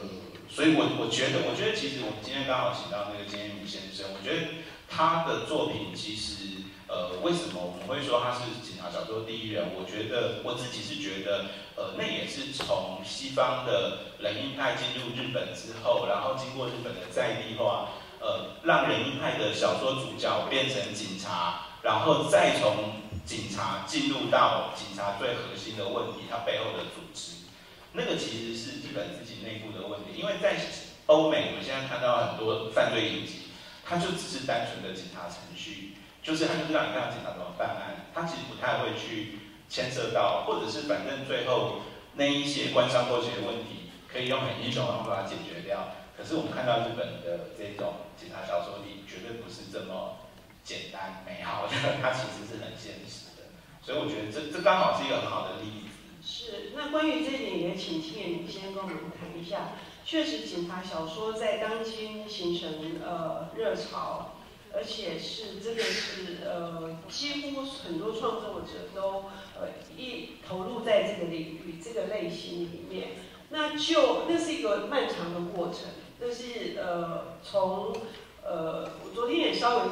所以我我觉得，我觉得其实我们今天刚好请到那个金燕明先生，我觉得他的作品其实呃，为什么我们会说他是警察小说第一人？我觉得我自己是觉得，呃，那也是从西方的冷硬派进入日本之后，然后经过日本的在地化。呃，让人鹰派的小说主角变成警察，然后再从警察进入到警察最核心的问题，它背后的组织，那个其实是日本自己内部的问题。因为在欧美，我们现在看到很多犯罪影集，它就只是单纯的警察程序，就是他就是让你看到警察怎么办案，他其实不太会去牵涉到，或者是反正最后那一些官商勾结的问题。可以用很英雄的方法解决掉。可是我们看到日本的这种警察小说里，绝对不是这么简单美好的，它其实是很现实的。所以我觉得这这刚好是一个很好的例子。是，那关于这一点也请青叶你先跟我们谈一下。确实，警察小说在当今形成呃热潮，而且是真的是呃几乎很多创作者都呃一投入在这个领域这个类型里面。那就那是一个漫长的过程，那是呃从呃我昨天也稍微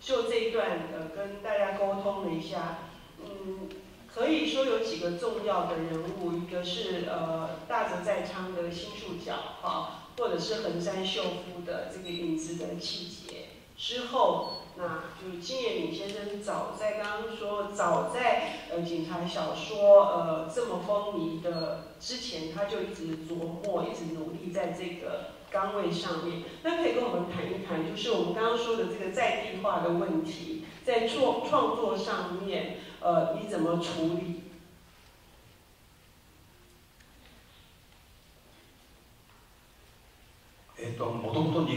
就这一段呃跟大家沟通了一下，嗯。可以说有几个重要的人物，一个是呃大泽在昌的新树角哈，或者是横山秀夫的这个影子的气节。之后，那就是金野敏先生早在刚刚说，早在呃警察小说呃这么风靡的之前，他就一直琢磨，一直努力在这个岗位上面。那可以跟我们谈一谈，就是我们刚刚说的这个在地化的问题，在做创作上面。呃，你怎么处理？えっと、もともと日本っていうの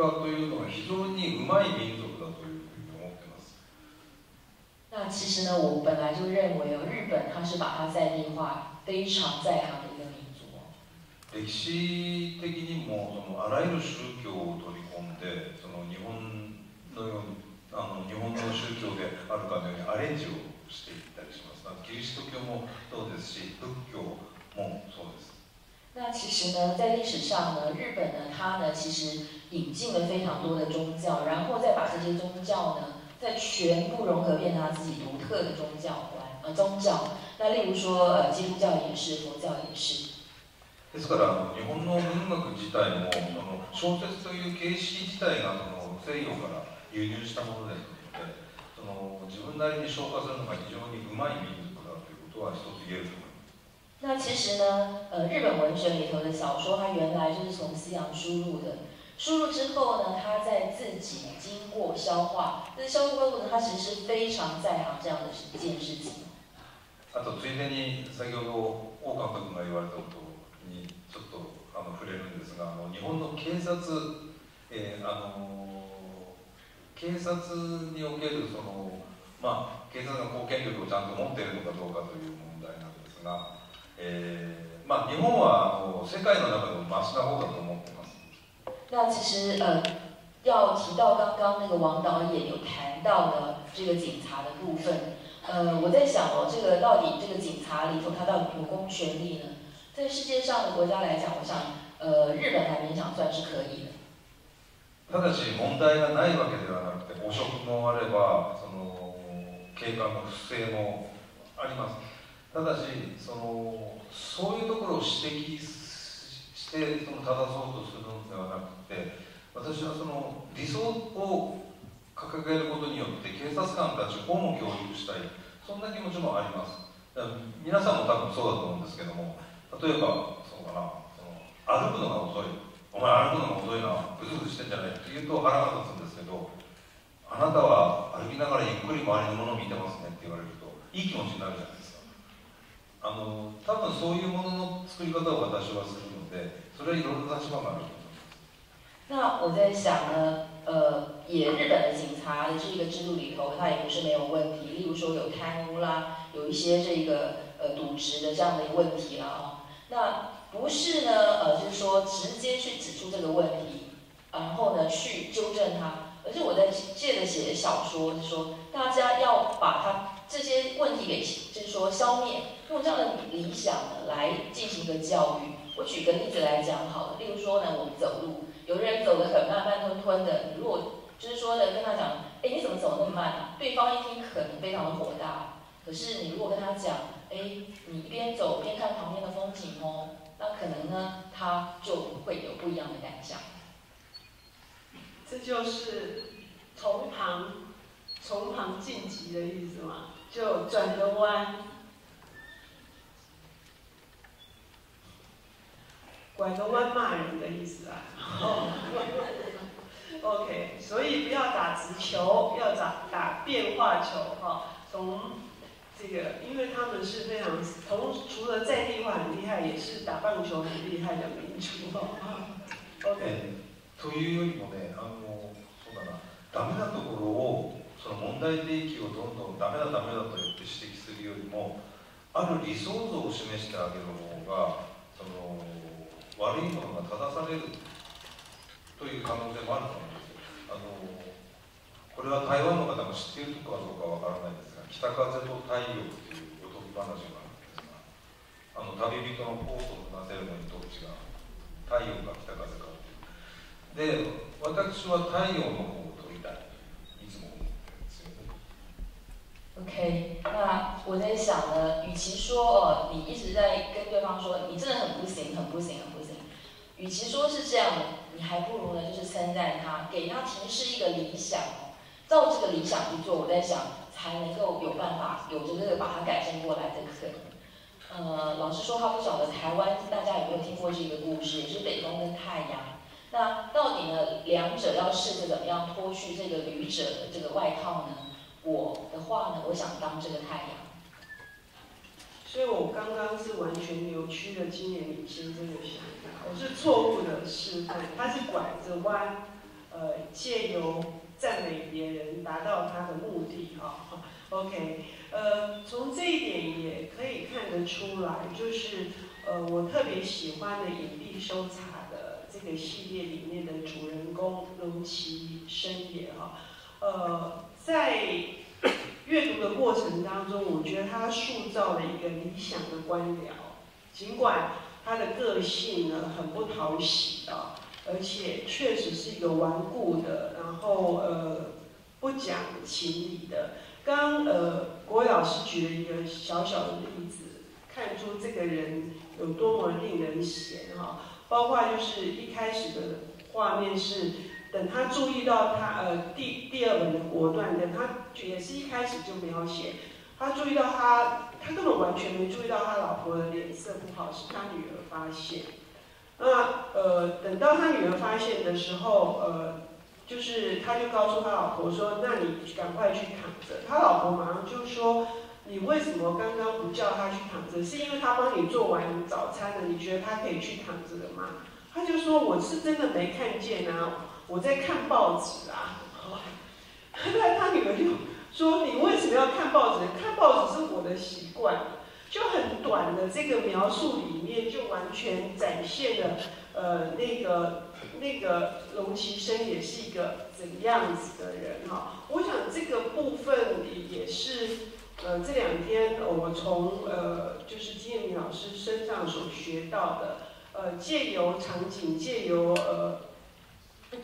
は土着化というのが非常にうまい民族だというふうに思ってます。那其实呢，我本来就认为哦，日本它是把它在地化非常在行的一个民族。歴史的にもそのあらゆる宗教を取り込んで、その日本のように。あの日本の宗教であるかのようにアレンジをしていったりします。キリスト教もそうですし、仏教もそうです。那其实呢，在历史上呢，日本呢，它呢其实引进了非常多的宗教，然后再把这些宗教呢，再全部融合变成它自己独特的宗教观呃宗教。那例如说呃基督教也是，佛教也是。ですから日本の文学自体もその小説という形式自体がその西洋から輸入したものですのでその自分なりに消化するのが非常にうまい民族だということは一つ言えると思います。那其实呢，呃，日本文学里头的小说，它原来就是从西洋输入的。 输入之后呢，它在自己经过消化，这消化过程，它其实是非常在行这样的一件事情。あとついでに先ほど大監督が言われたことにちょっとあの触れるんですが、あの日本の警察、えー、あの警察におけるその、まあ、警察が公権力をちゃんと持っているのかどうかという問題なんですが、えーまあ、日本はあの世界の中でもマシな方だと思ってます。那其实呃，要提到刚刚那个王导演有谈到的这个警察的部分，呃，我在想哦，这个到底这个警察里头他到底有公权力呢？在世界上的国家来讲，我想呃，日本还勉强算是可以的。ただし問題がないわけではなくて汚職もあればその警官の不正もありますただしそのそういうところを指摘してその正そうとするのではなくて 私はその理想を掲げることによって警察官たちをも教育したい。そんな気持ちもあります。皆さんも多分そうだと思うんですけども例えばそうかなその歩くのが遅い。お前歩くのが遅いな。ブツブツしてんじゃないって言うと腹が立つんですけどあなたは歩きながらゆっくり周りのものを見てますね。って言われるといい気持ちになるじゃないですか。あの多分そういうものの作り方を私はするのでそれはいろんな立場がある。那我在想呢，呃，也日本的警察的这个制度里头，它也不是没有问题。例如说有贪污啦，有一些这个呃渎职的这样的一个问题啦啊。那不是呢，呃，就是说直接去指出这个问题，然后呢去纠正它，而是我在借着写小说，就是说大家要把它这些问题给，就是说消灭，用这样的理想呢来进行一个教育。我举个例子来讲好了，例如说呢，我们走路，有的人走得很慢，慢吞吞的，你如果就是说呢跟他讲，哎，你怎么走那么慢？对方一听可能非常的火大，可是你如果跟他讲，哎，你一边走边看旁边的风景哦。那可能呢，他就会有不一样的感想。这就是从旁从旁晋级的意思嘛，就转个弯，拐个弯骂人的意思啊。OK，所以不要打直球，要打打变化球哈，从。这个，因为他们是非常同除了在地化很厉害，也是打棒球很厉害的民族哦。OK。というよりもね、あのそうだな、ダメなところをその問題提起をどんどんダメだダメだと言って指摘するよりも、ある理想像を示してあげる方が、その悪いものが正されるという可能性もあると思うんです。あのこれは台湾の方が知っているかどうかわからないですが、北風と太陽というおとぎ話があるんですが、あの旅人のポートをなせるのにどっちが太陽か北風かというで私は太陽の方を取りたいいつも思ってるんですよね。OK，那我在想呢，与其说哦，你一直在跟对方说你真的很不行，很不行，很不行，与其说是这样的，你还不如呢就是称赞他，给他提示一个理想，照这个理想去做，我在想才能够有办法有着这个把它改正过来的可能。呃，老师说他不晓得台湾大家有没有听过这个故事，也是北风跟太阳。那到底呢，两者要试着怎么样脱去这个旅者的这个外套呢？我的话呢，我想当这个太阳。所以我刚刚是完全扭曲了金年领先生的想法，我是错误的示范，他是拐着弯，呃，借由赞美别人达到他的目的哈。OK，呃，从这一点也可以看得出来，就是呃，我特别喜欢的隐蔽收藏。这个系列里面的主人公龙崎生也哈，呃，在阅读的过程当中，我觉得他塑造了一个理想的官僚，尽管他的个性呢很不讨喜啊，而且确实是一个顽固的，然后呃不讲情理的。刚呃国伟老师举了一个小小的例子，看出这个人有多么令人嫌哈。包括就是一开始的画面是，等他注意到他呃第第二本的果断，等他也是一开始就没有写，他注意到他他根本完全没注意到他老婆的脸色不好，是他女儿发现。那呃等到他女儿发现的时候，呃就是他就告诉他老婆说，那你赶快去躺着。他老婆马上就说。你为什么刚刚不叫他去躺着？是因为他帮你做完早餐了，你觉得他可以去躺着了吗？他就说我是真的没看见啊，我在看报纸啊。那他女儿就说你为什么要看报纸？看报纸是我的习惯。就很短的这个描述里面，就完全展现了呃那个那个龙其生也是一个怎样子的人哈。我想这个部分也是。呃，这两天我从呃就是金燕明老师身上所学到的，呃，借由场景，借由呃，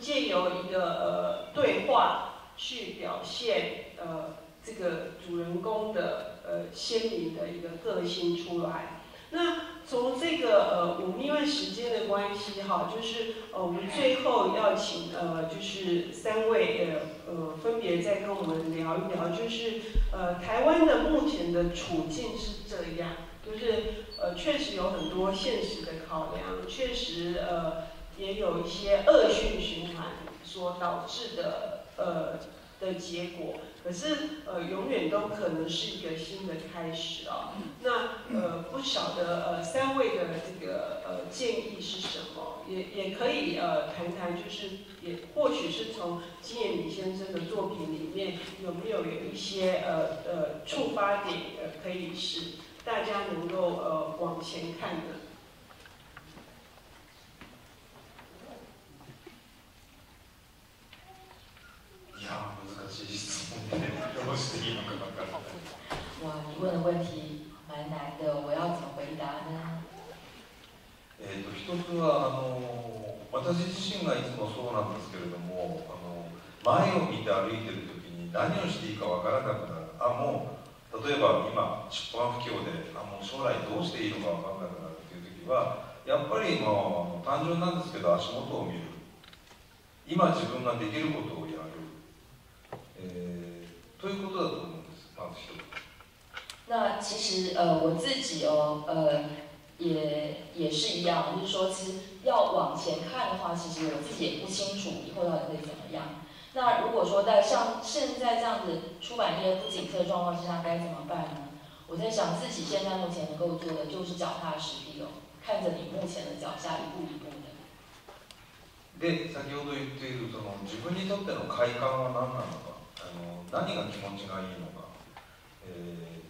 借由一个呃对话去表现呃这个主人公的呃鲜明的一个个性出来。那从这个呃，我们因为时间的关系哈，就是呃，我们最后要请呃，就是三位呃呃，分别再跟我们聊一聊，就是呃，台湾的目前的处境是这样，就是呃，确实有很多现实的考量，确实呃，也有一些恶性循环所导致的呃。的结果，可是呃，永远都可能是一个新的开始啊。那呃，不晓得呃，三位的这个呃建议是什么？也也可以呃谈谈，就是也或许是从金燕敏先生的作品里面有没有有一些呃呃触发点呃，可以使大家能够呃往前看的。哇，你问的问题蛮难的，我要怎么回答呢？えっと一つはあの私自身がいつもそうなんですけれども、あの前を見て歩いてる時に何をしていいかわからなくなる。あもう例えば今出版不況であもう将来どうしていいのかわからなくなるっていう時はやっぱりもう単純なんですけど足元を見る。今自分ができることをやる。えー、ということだと思うんです。まず一つ。那其实呃我自己哦呃也也是一样，就是说其实要往前看的话，其实我自己也不清楚以后到底会怎么样。那如果说在像现在这样子出版业不景气的状况之下该怎么办呢？ 我在想自己现在目前能够做的就是脚踏实地哦，看着你目前的脚下一步一步的。で先ほど言っているその自分にとっての快感は何なのかあの 何が気持ちがいいのか、え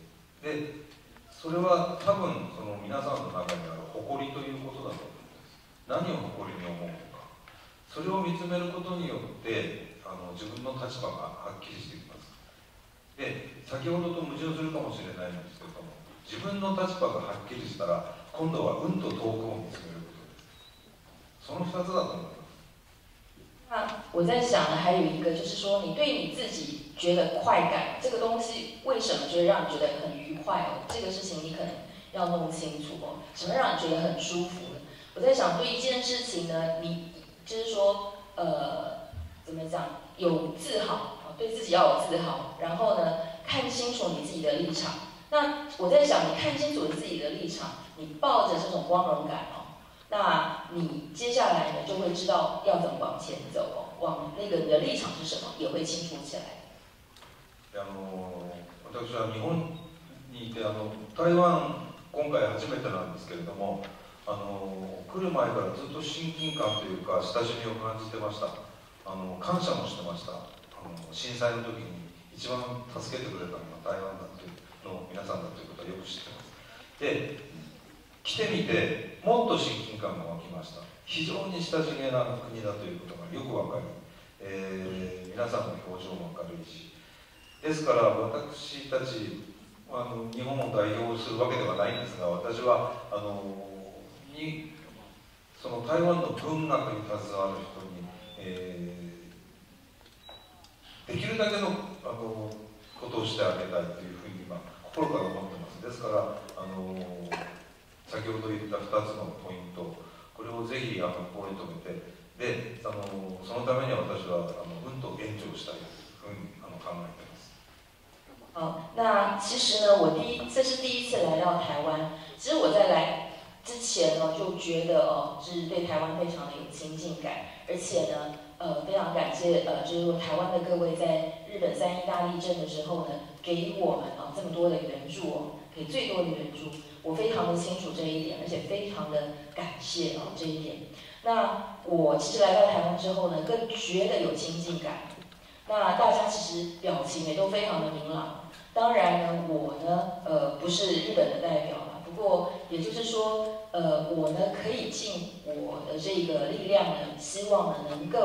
ー、でそれは多分その皆さんの中にある誇りということだと思うんです。何を誇りに思うのか。それを見つめることによってあの自分の立場がはっきりしてきます。で先ほどと矛盾するかもしれないんですけれども自分の立場がはっきりしたら今度はうんと遠くを見つめることです。その2つだと思います。那我在想呢，还有一个就是说，你对你自己觉得快感这个东西，为什么就会让你觉得很愉快哦？这个事情你可能要弄清楚哦。什么让你觉得很舒服的？我在想，对一件事情呢，你就是说，呃，怎么讲？有自豪，对自己要有自豪，然后呢，看清楚你自己的立场。那我在想，你看清楚自己的立场，你抱着这种光荣感。那你接下来呢，就会知道要怎么往前走哦，往那个你的立场是什么，也会清楚起来。あの私は日本にいてあの台湾今回初めてなんですけれどもあの来る前からずっと親近感というか親しみを感じてました。あの感謝もしてました。あの震災の時に一番助けてくれたのが台湾だっていうの皆さんだということはよく知ってます。で来てみてもっと親近感が湧きました。非常に親しげな国だということがよくわかり、えー、皆さんの表情も明るいし。ですから私たちあの日本を代表するわけではないんですが私はあのにその台湾の文学に携わる人に、えー、できるだけのあのことをしてあげたいというふうに今心から思ってます。ですからあの先ほど言った2つのポイントこれをぜひあの心に留めてであのそのためには私はあのうんと援助をしたいというふうにあの考えています。好，那其实呢，我第一这是第一次来到台湾。其实我在来之前呢，就觉得哦，就是对台湾非常的有亲近感，而且呢，呃，非常感谢呃，就是说台湾的各位在日本三一大地震的时候呢，给我们啊这么多的援助哦，给最多的援助。 我非常的清楚这一点，而且非常的感谢啊这一点。那我其实来到台湾之后呢，更觉得有亲近感。那大家其实表情也都非常的明朗。当然呢，我呢，呃，不是日本的代表了。不过，也就是说，呃，我呢可以尽我的这个力量呢，希望呢能够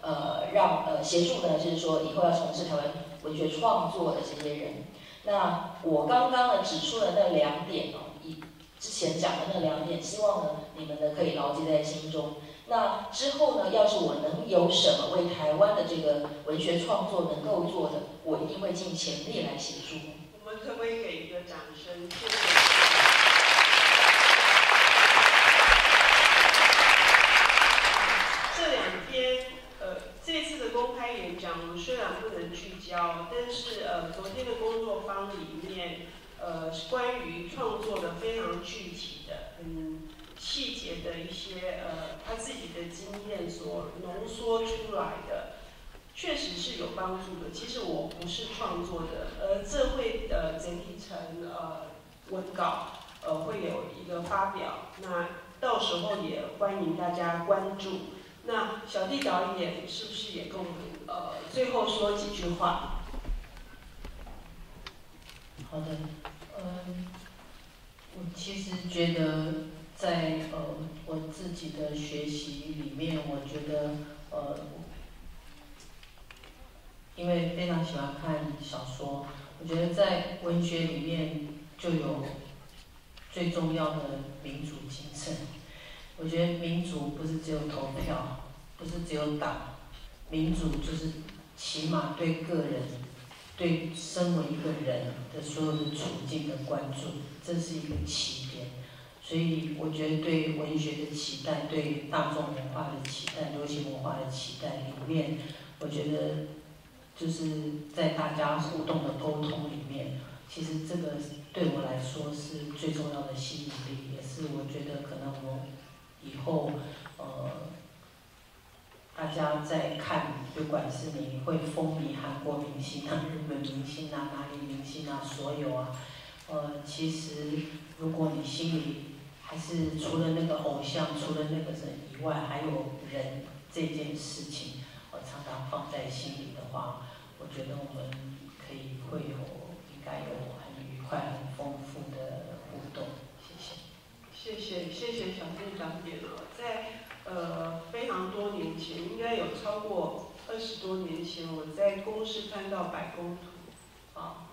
呃让呃协助呢，就是说以后要从事台湾文学创作的这些人。那我刚刚呢指出了那两点哦。之前讲的那两点，希望呢你们呢可以牢记在心中。那之后呢，要是我能有什么为台湾的这个文学创作能够做的，我一定会尽全力来协助。我们可不可以给一个掌声？谢谢。这两天，呃，这次的公开演讲，虽然不能聚焦，但是呃，昨天的工作坊里面。呃，关于创作的非常具体的、很细节的一些呃，他自己的经验所浓缩出来的，确实是有帮助的。其实我不是创作的，呃，这会呃整理成呃文稿，呃会有一个发表，那到时候也欢迎大家关注。那小弟导演是不是也跟我们呃最后说几句话？好的，嗯，我其实觉得在呃我自己的学习里面，我觉得呃，因为非常喜欢看小说，我觉得在文学里面就有最重要的民主精神。我觉得民主不是只有投票，不是只有党，民主就是起码对个人。对身为一个人的所有的处境的关注，这是一个起点。所以我觉得对文学的期待，对大众文化的期待，流行文化的期待里面，我觉得就是在大家互动的沟通里面，其实这个对我来说是最重要的吸引力，也是我觉得可能我以后呃。大家在看，不管是你会风靡韩国明星啊、日本明星啊、哪里明星啊，所有啊，呃，其实如果你心里还是除了那个偶像，除了那个人以外，还有人这件事情，我常常放在心里的话，我觉得我们可以会有应该有很愉快、很丰富的互动。谢谢。谢谢谢谢小店长点了，在呃非常多年前，应该有超过二十多年前，我在公司看到百工图，啊。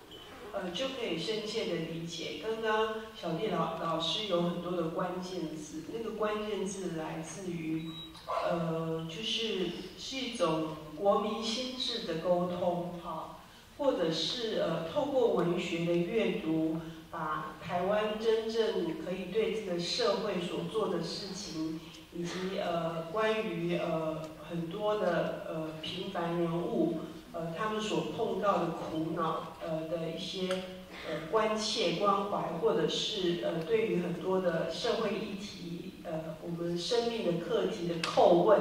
呃，就可以深切的理解。刚刚小弟老老师有很多的关键字，那个关键字来自于，呃，就是是一种国民心智的沟通，哈，或者是呃，透过文学的阅读，把台湾真正可以对这个社会所做的事情，以及呃，关于呃很多的呃平凡人物。呃，他们所碰到的苦恼，呃的一些呃关切关怀，或者是呃对于很多的社会议题，呃我们生命的课题的叩问，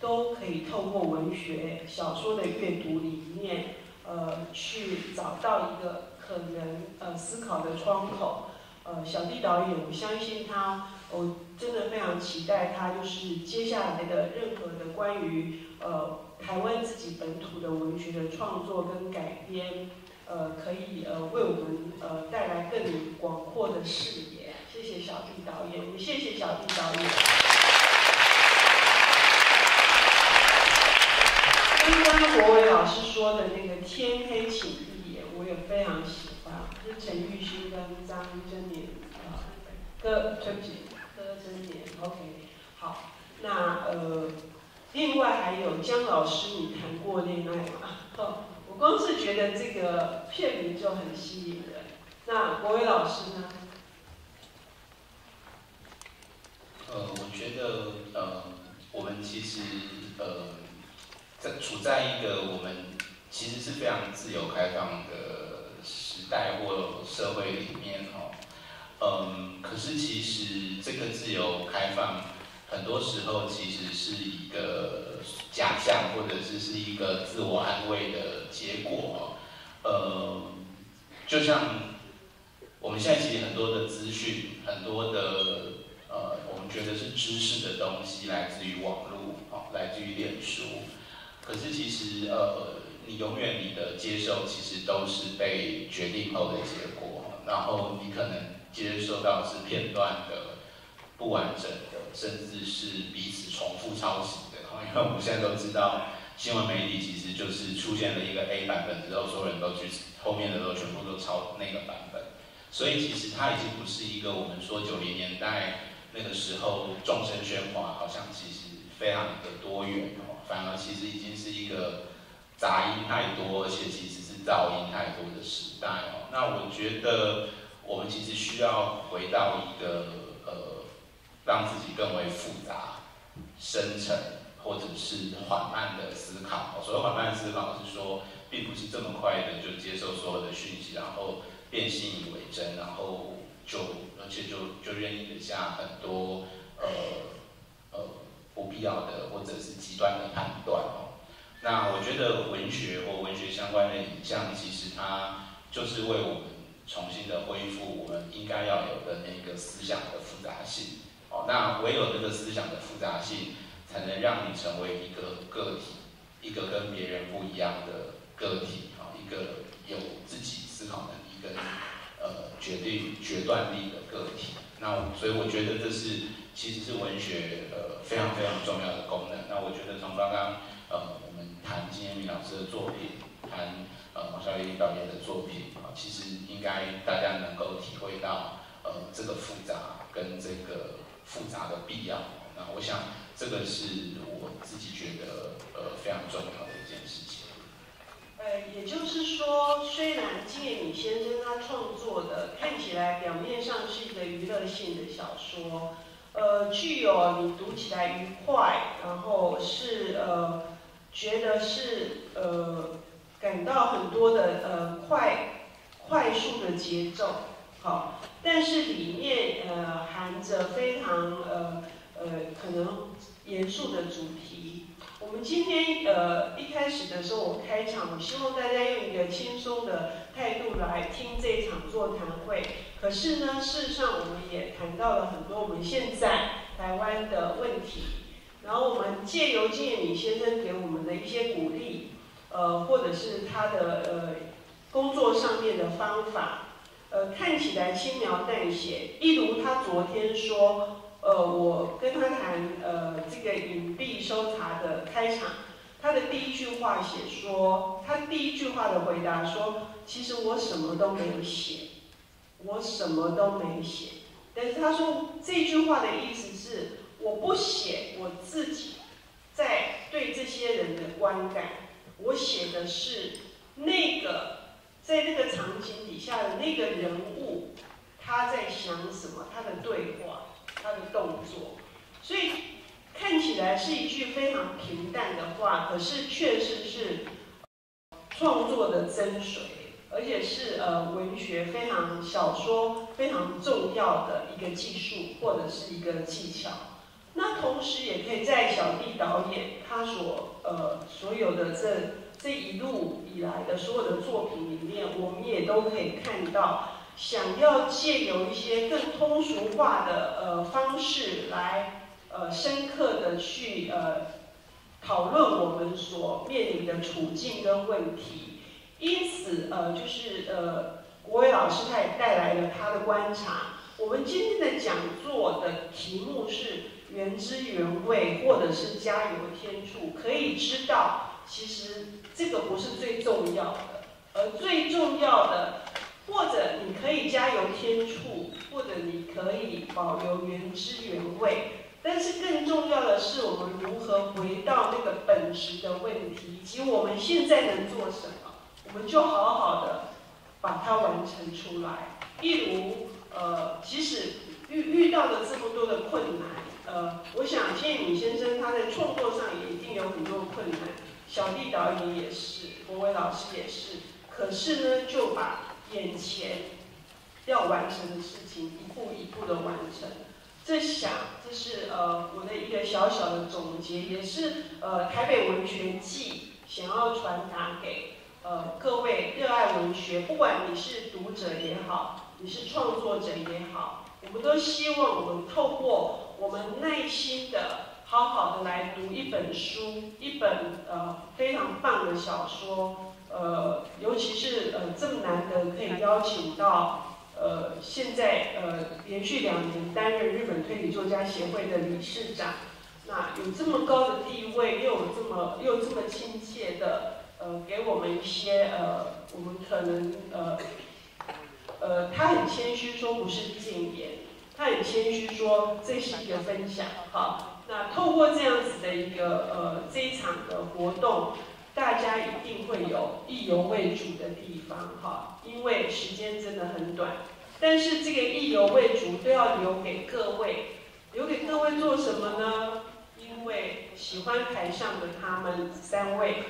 都可以透过文学小说的阅读里面，呃去找到一个可能呃思考的窗口。呃，小弟导演，我相信他，我真的非常期待他，就是接下来的任何的关于呃。台湾自己本土的文学的创作跟改编，呃，可以呃为我们呃带来更广阔的视野。谢谢小弟导演，我们谢谢小弟导演。刚刚国伟老师说的那个“天黑请闭眼”，我也非常喜欢，是陈玉勋跟张真年啊，歌对不起，年，OK，好，那呃。另外还有姜老师，你谈过恋爱吗？哦，我光是觉得这个片名就很吸引人。那国伟老师呢？呃，我觉得呃，我们其实呃，在处在一个我们其实是非常自由开放的时代或社会里面哦。嗯，可是其实这个自由开放。很多时候其实是一个假象，或者是是一个自我安慰的结果。呃，就像我们现在其实很多的资讯，很多的呃，我们觉得是知识的东西来自于网络，哦，来自于脸书。可是其实呃，你永远你的接受其实都是被决定后的结果，然后你可能接受到是片段的不完整的。甚至是彼此重复抄袭的，因为我们现在都知道，新闻媒体其实就是出现了一个 A 版本之后，所有人都去后面的都全部都抄那个版本，所以其实它已经不是一个我们说九零年代那个时候众声喧哗，好像其实非常的多元哦，反而其实已经是一个杂音太多，而且其实是噪音太多的时代哦。那我觉得我们其实需要回到一个呃。让自己更为复杂、深沉，或者是缓慢的思考。所谓缓慢思考，是说，并不是这么快的就接受所有的讯息，然后便信以为真，然后就而且就就愿意下很多呃呃不必要的或者是极端的判断哦。那我觉得文学或文学相关的影像，其实它就是为我们重新的恢复我们应该要有的那个思想的复杂性。哦，那唯有这个思想的复杂性，才能让你成为一个个体，一个跟别人不一样的个体，啊，一个有自己思考能力跟呃决定决断力的个体。那所以我觉得这是其实是文学呃非常非常重要的功能。那我觉得从刚刚呃我们谈金燕明老师的作品，谈呃王小丽导演的作品，其实应该大家能够体会到呃这个复杂跟这个。复杂的必要，那我想这个是我自己觉得呃非常重要的一件事情。呃，也就是说，虽然金野敏先生他创作的看起来表面上是一个娱乐性的小说，呃，具有你读起来愉快，然后是呃觉得是呃感到很多的呃快快速的节奏。好，但是里面呃含着非常呃呃可能严肃的主题。我们今天呃一开始的时候，我开场，我希望大家用一个轻松的态度来听这场座谈会。可是呢，事实上我们也谈到了很多我们现在台湾的问题，然后我们借由金敏先生给我们的一些鼓励，呃，或者是他的呃工作上面的方法，呃，看起来轻描淡写。例如他昨天说，呃，我跟他谈呃这个隐蔽搜查的开场。他的第一句话写说，他第一句话的回答说，其实我什么都没有写，我什么都没写。但是他说这句话的意思是，我不写我自己在对这些人的观感，我写的是那个在那个场景底下的那个人物他在想什么，他的对话，他的动作，所以。看起来是一句非常平淡的话，可是确实是创作的真髓，而且是呃文学非常小说非常重要的一个技术或者是一个技巧。那同时也可以在小弟导演他所呃所有的这这一路以来的所有的作品里面，我们也都可以看到，想要借由一些更通俗化的呃方式来。呃，深刻的去呃讨论我们所面临的处境跟问题，因此呃就是呃国伟老师他也带来了他的观察。我们今天的讲座的题目是原汁原味，或者是加油添醋。可以知道，其实这个不是最重要的，而最重要的，或者你可以加油添醋，或者你可以保留原汁原味。但是更重要的是，我们如何回到那个本质的问题，以及我们现在能做什么，我们就好好的把它完成出来。例如，呃，即使遇遇到了这么多的困难，呃，我想建敏先生他在创作上也一定有很多困难，小弟导演也是，国伟老师也是，可是呢，就把眼前要完成的事情一步一步的完成。这想，这是呃我的一个小小的总结，也是呃台北文学季想要传达给呃各位热爱文学，不管你是读者也好，你是创作者也好，我们都希望我们透过我们耐心的好好的来读一本书，一本呃非常棒的小说，呃尤其是呃这么难得可以邀请到。呃，现在呃连续两年担任日本推理作家协会的理事长，那有这么高的地位，又有这么又这么亲切的呃给我们一些呃我们可能呃呃他很谦虚说不是谏言，他很谦虚说这是一个分享哈。那透过这样子的一个呃这一场的活动。大家一定会有意犹未足的地方，哈，因为时间真的很短。但是这个意犹未足都要留给各位，留给各位做什么呢？因为喜欢台上的他们三位，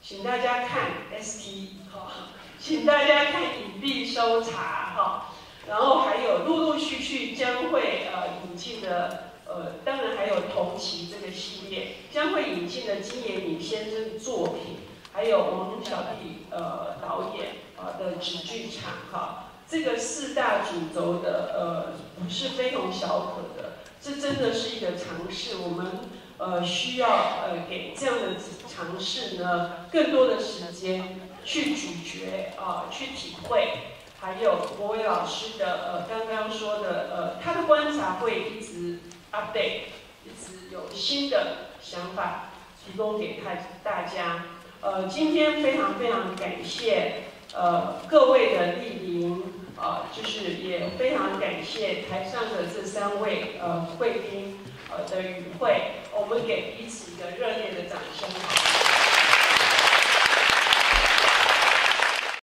请大家看 ST，哈，请大家看隐蔽搜查，哈，然后还有陆陆续续将会呃引进的。呃，当然还有同期这个系列将会引进的金野敏先生作品，还有王小弟呃导演啊的纸剧场哈，这个四大主轴的呃是非同小可的，这真的是一个尝试。我们呃需要呃给这样的尝试呢更多的时间去咀嚼啊去体会，还有国伟老师的呃刚刚说的呃他的观察会一直。Update 一直有新的想法提供给他大家。呃，今天非常非常感谢呃各位的莅临，呃，就是也非常感谢台上的这三位呃贵宾呃的与会，我们给彼此一个热烈的掌声。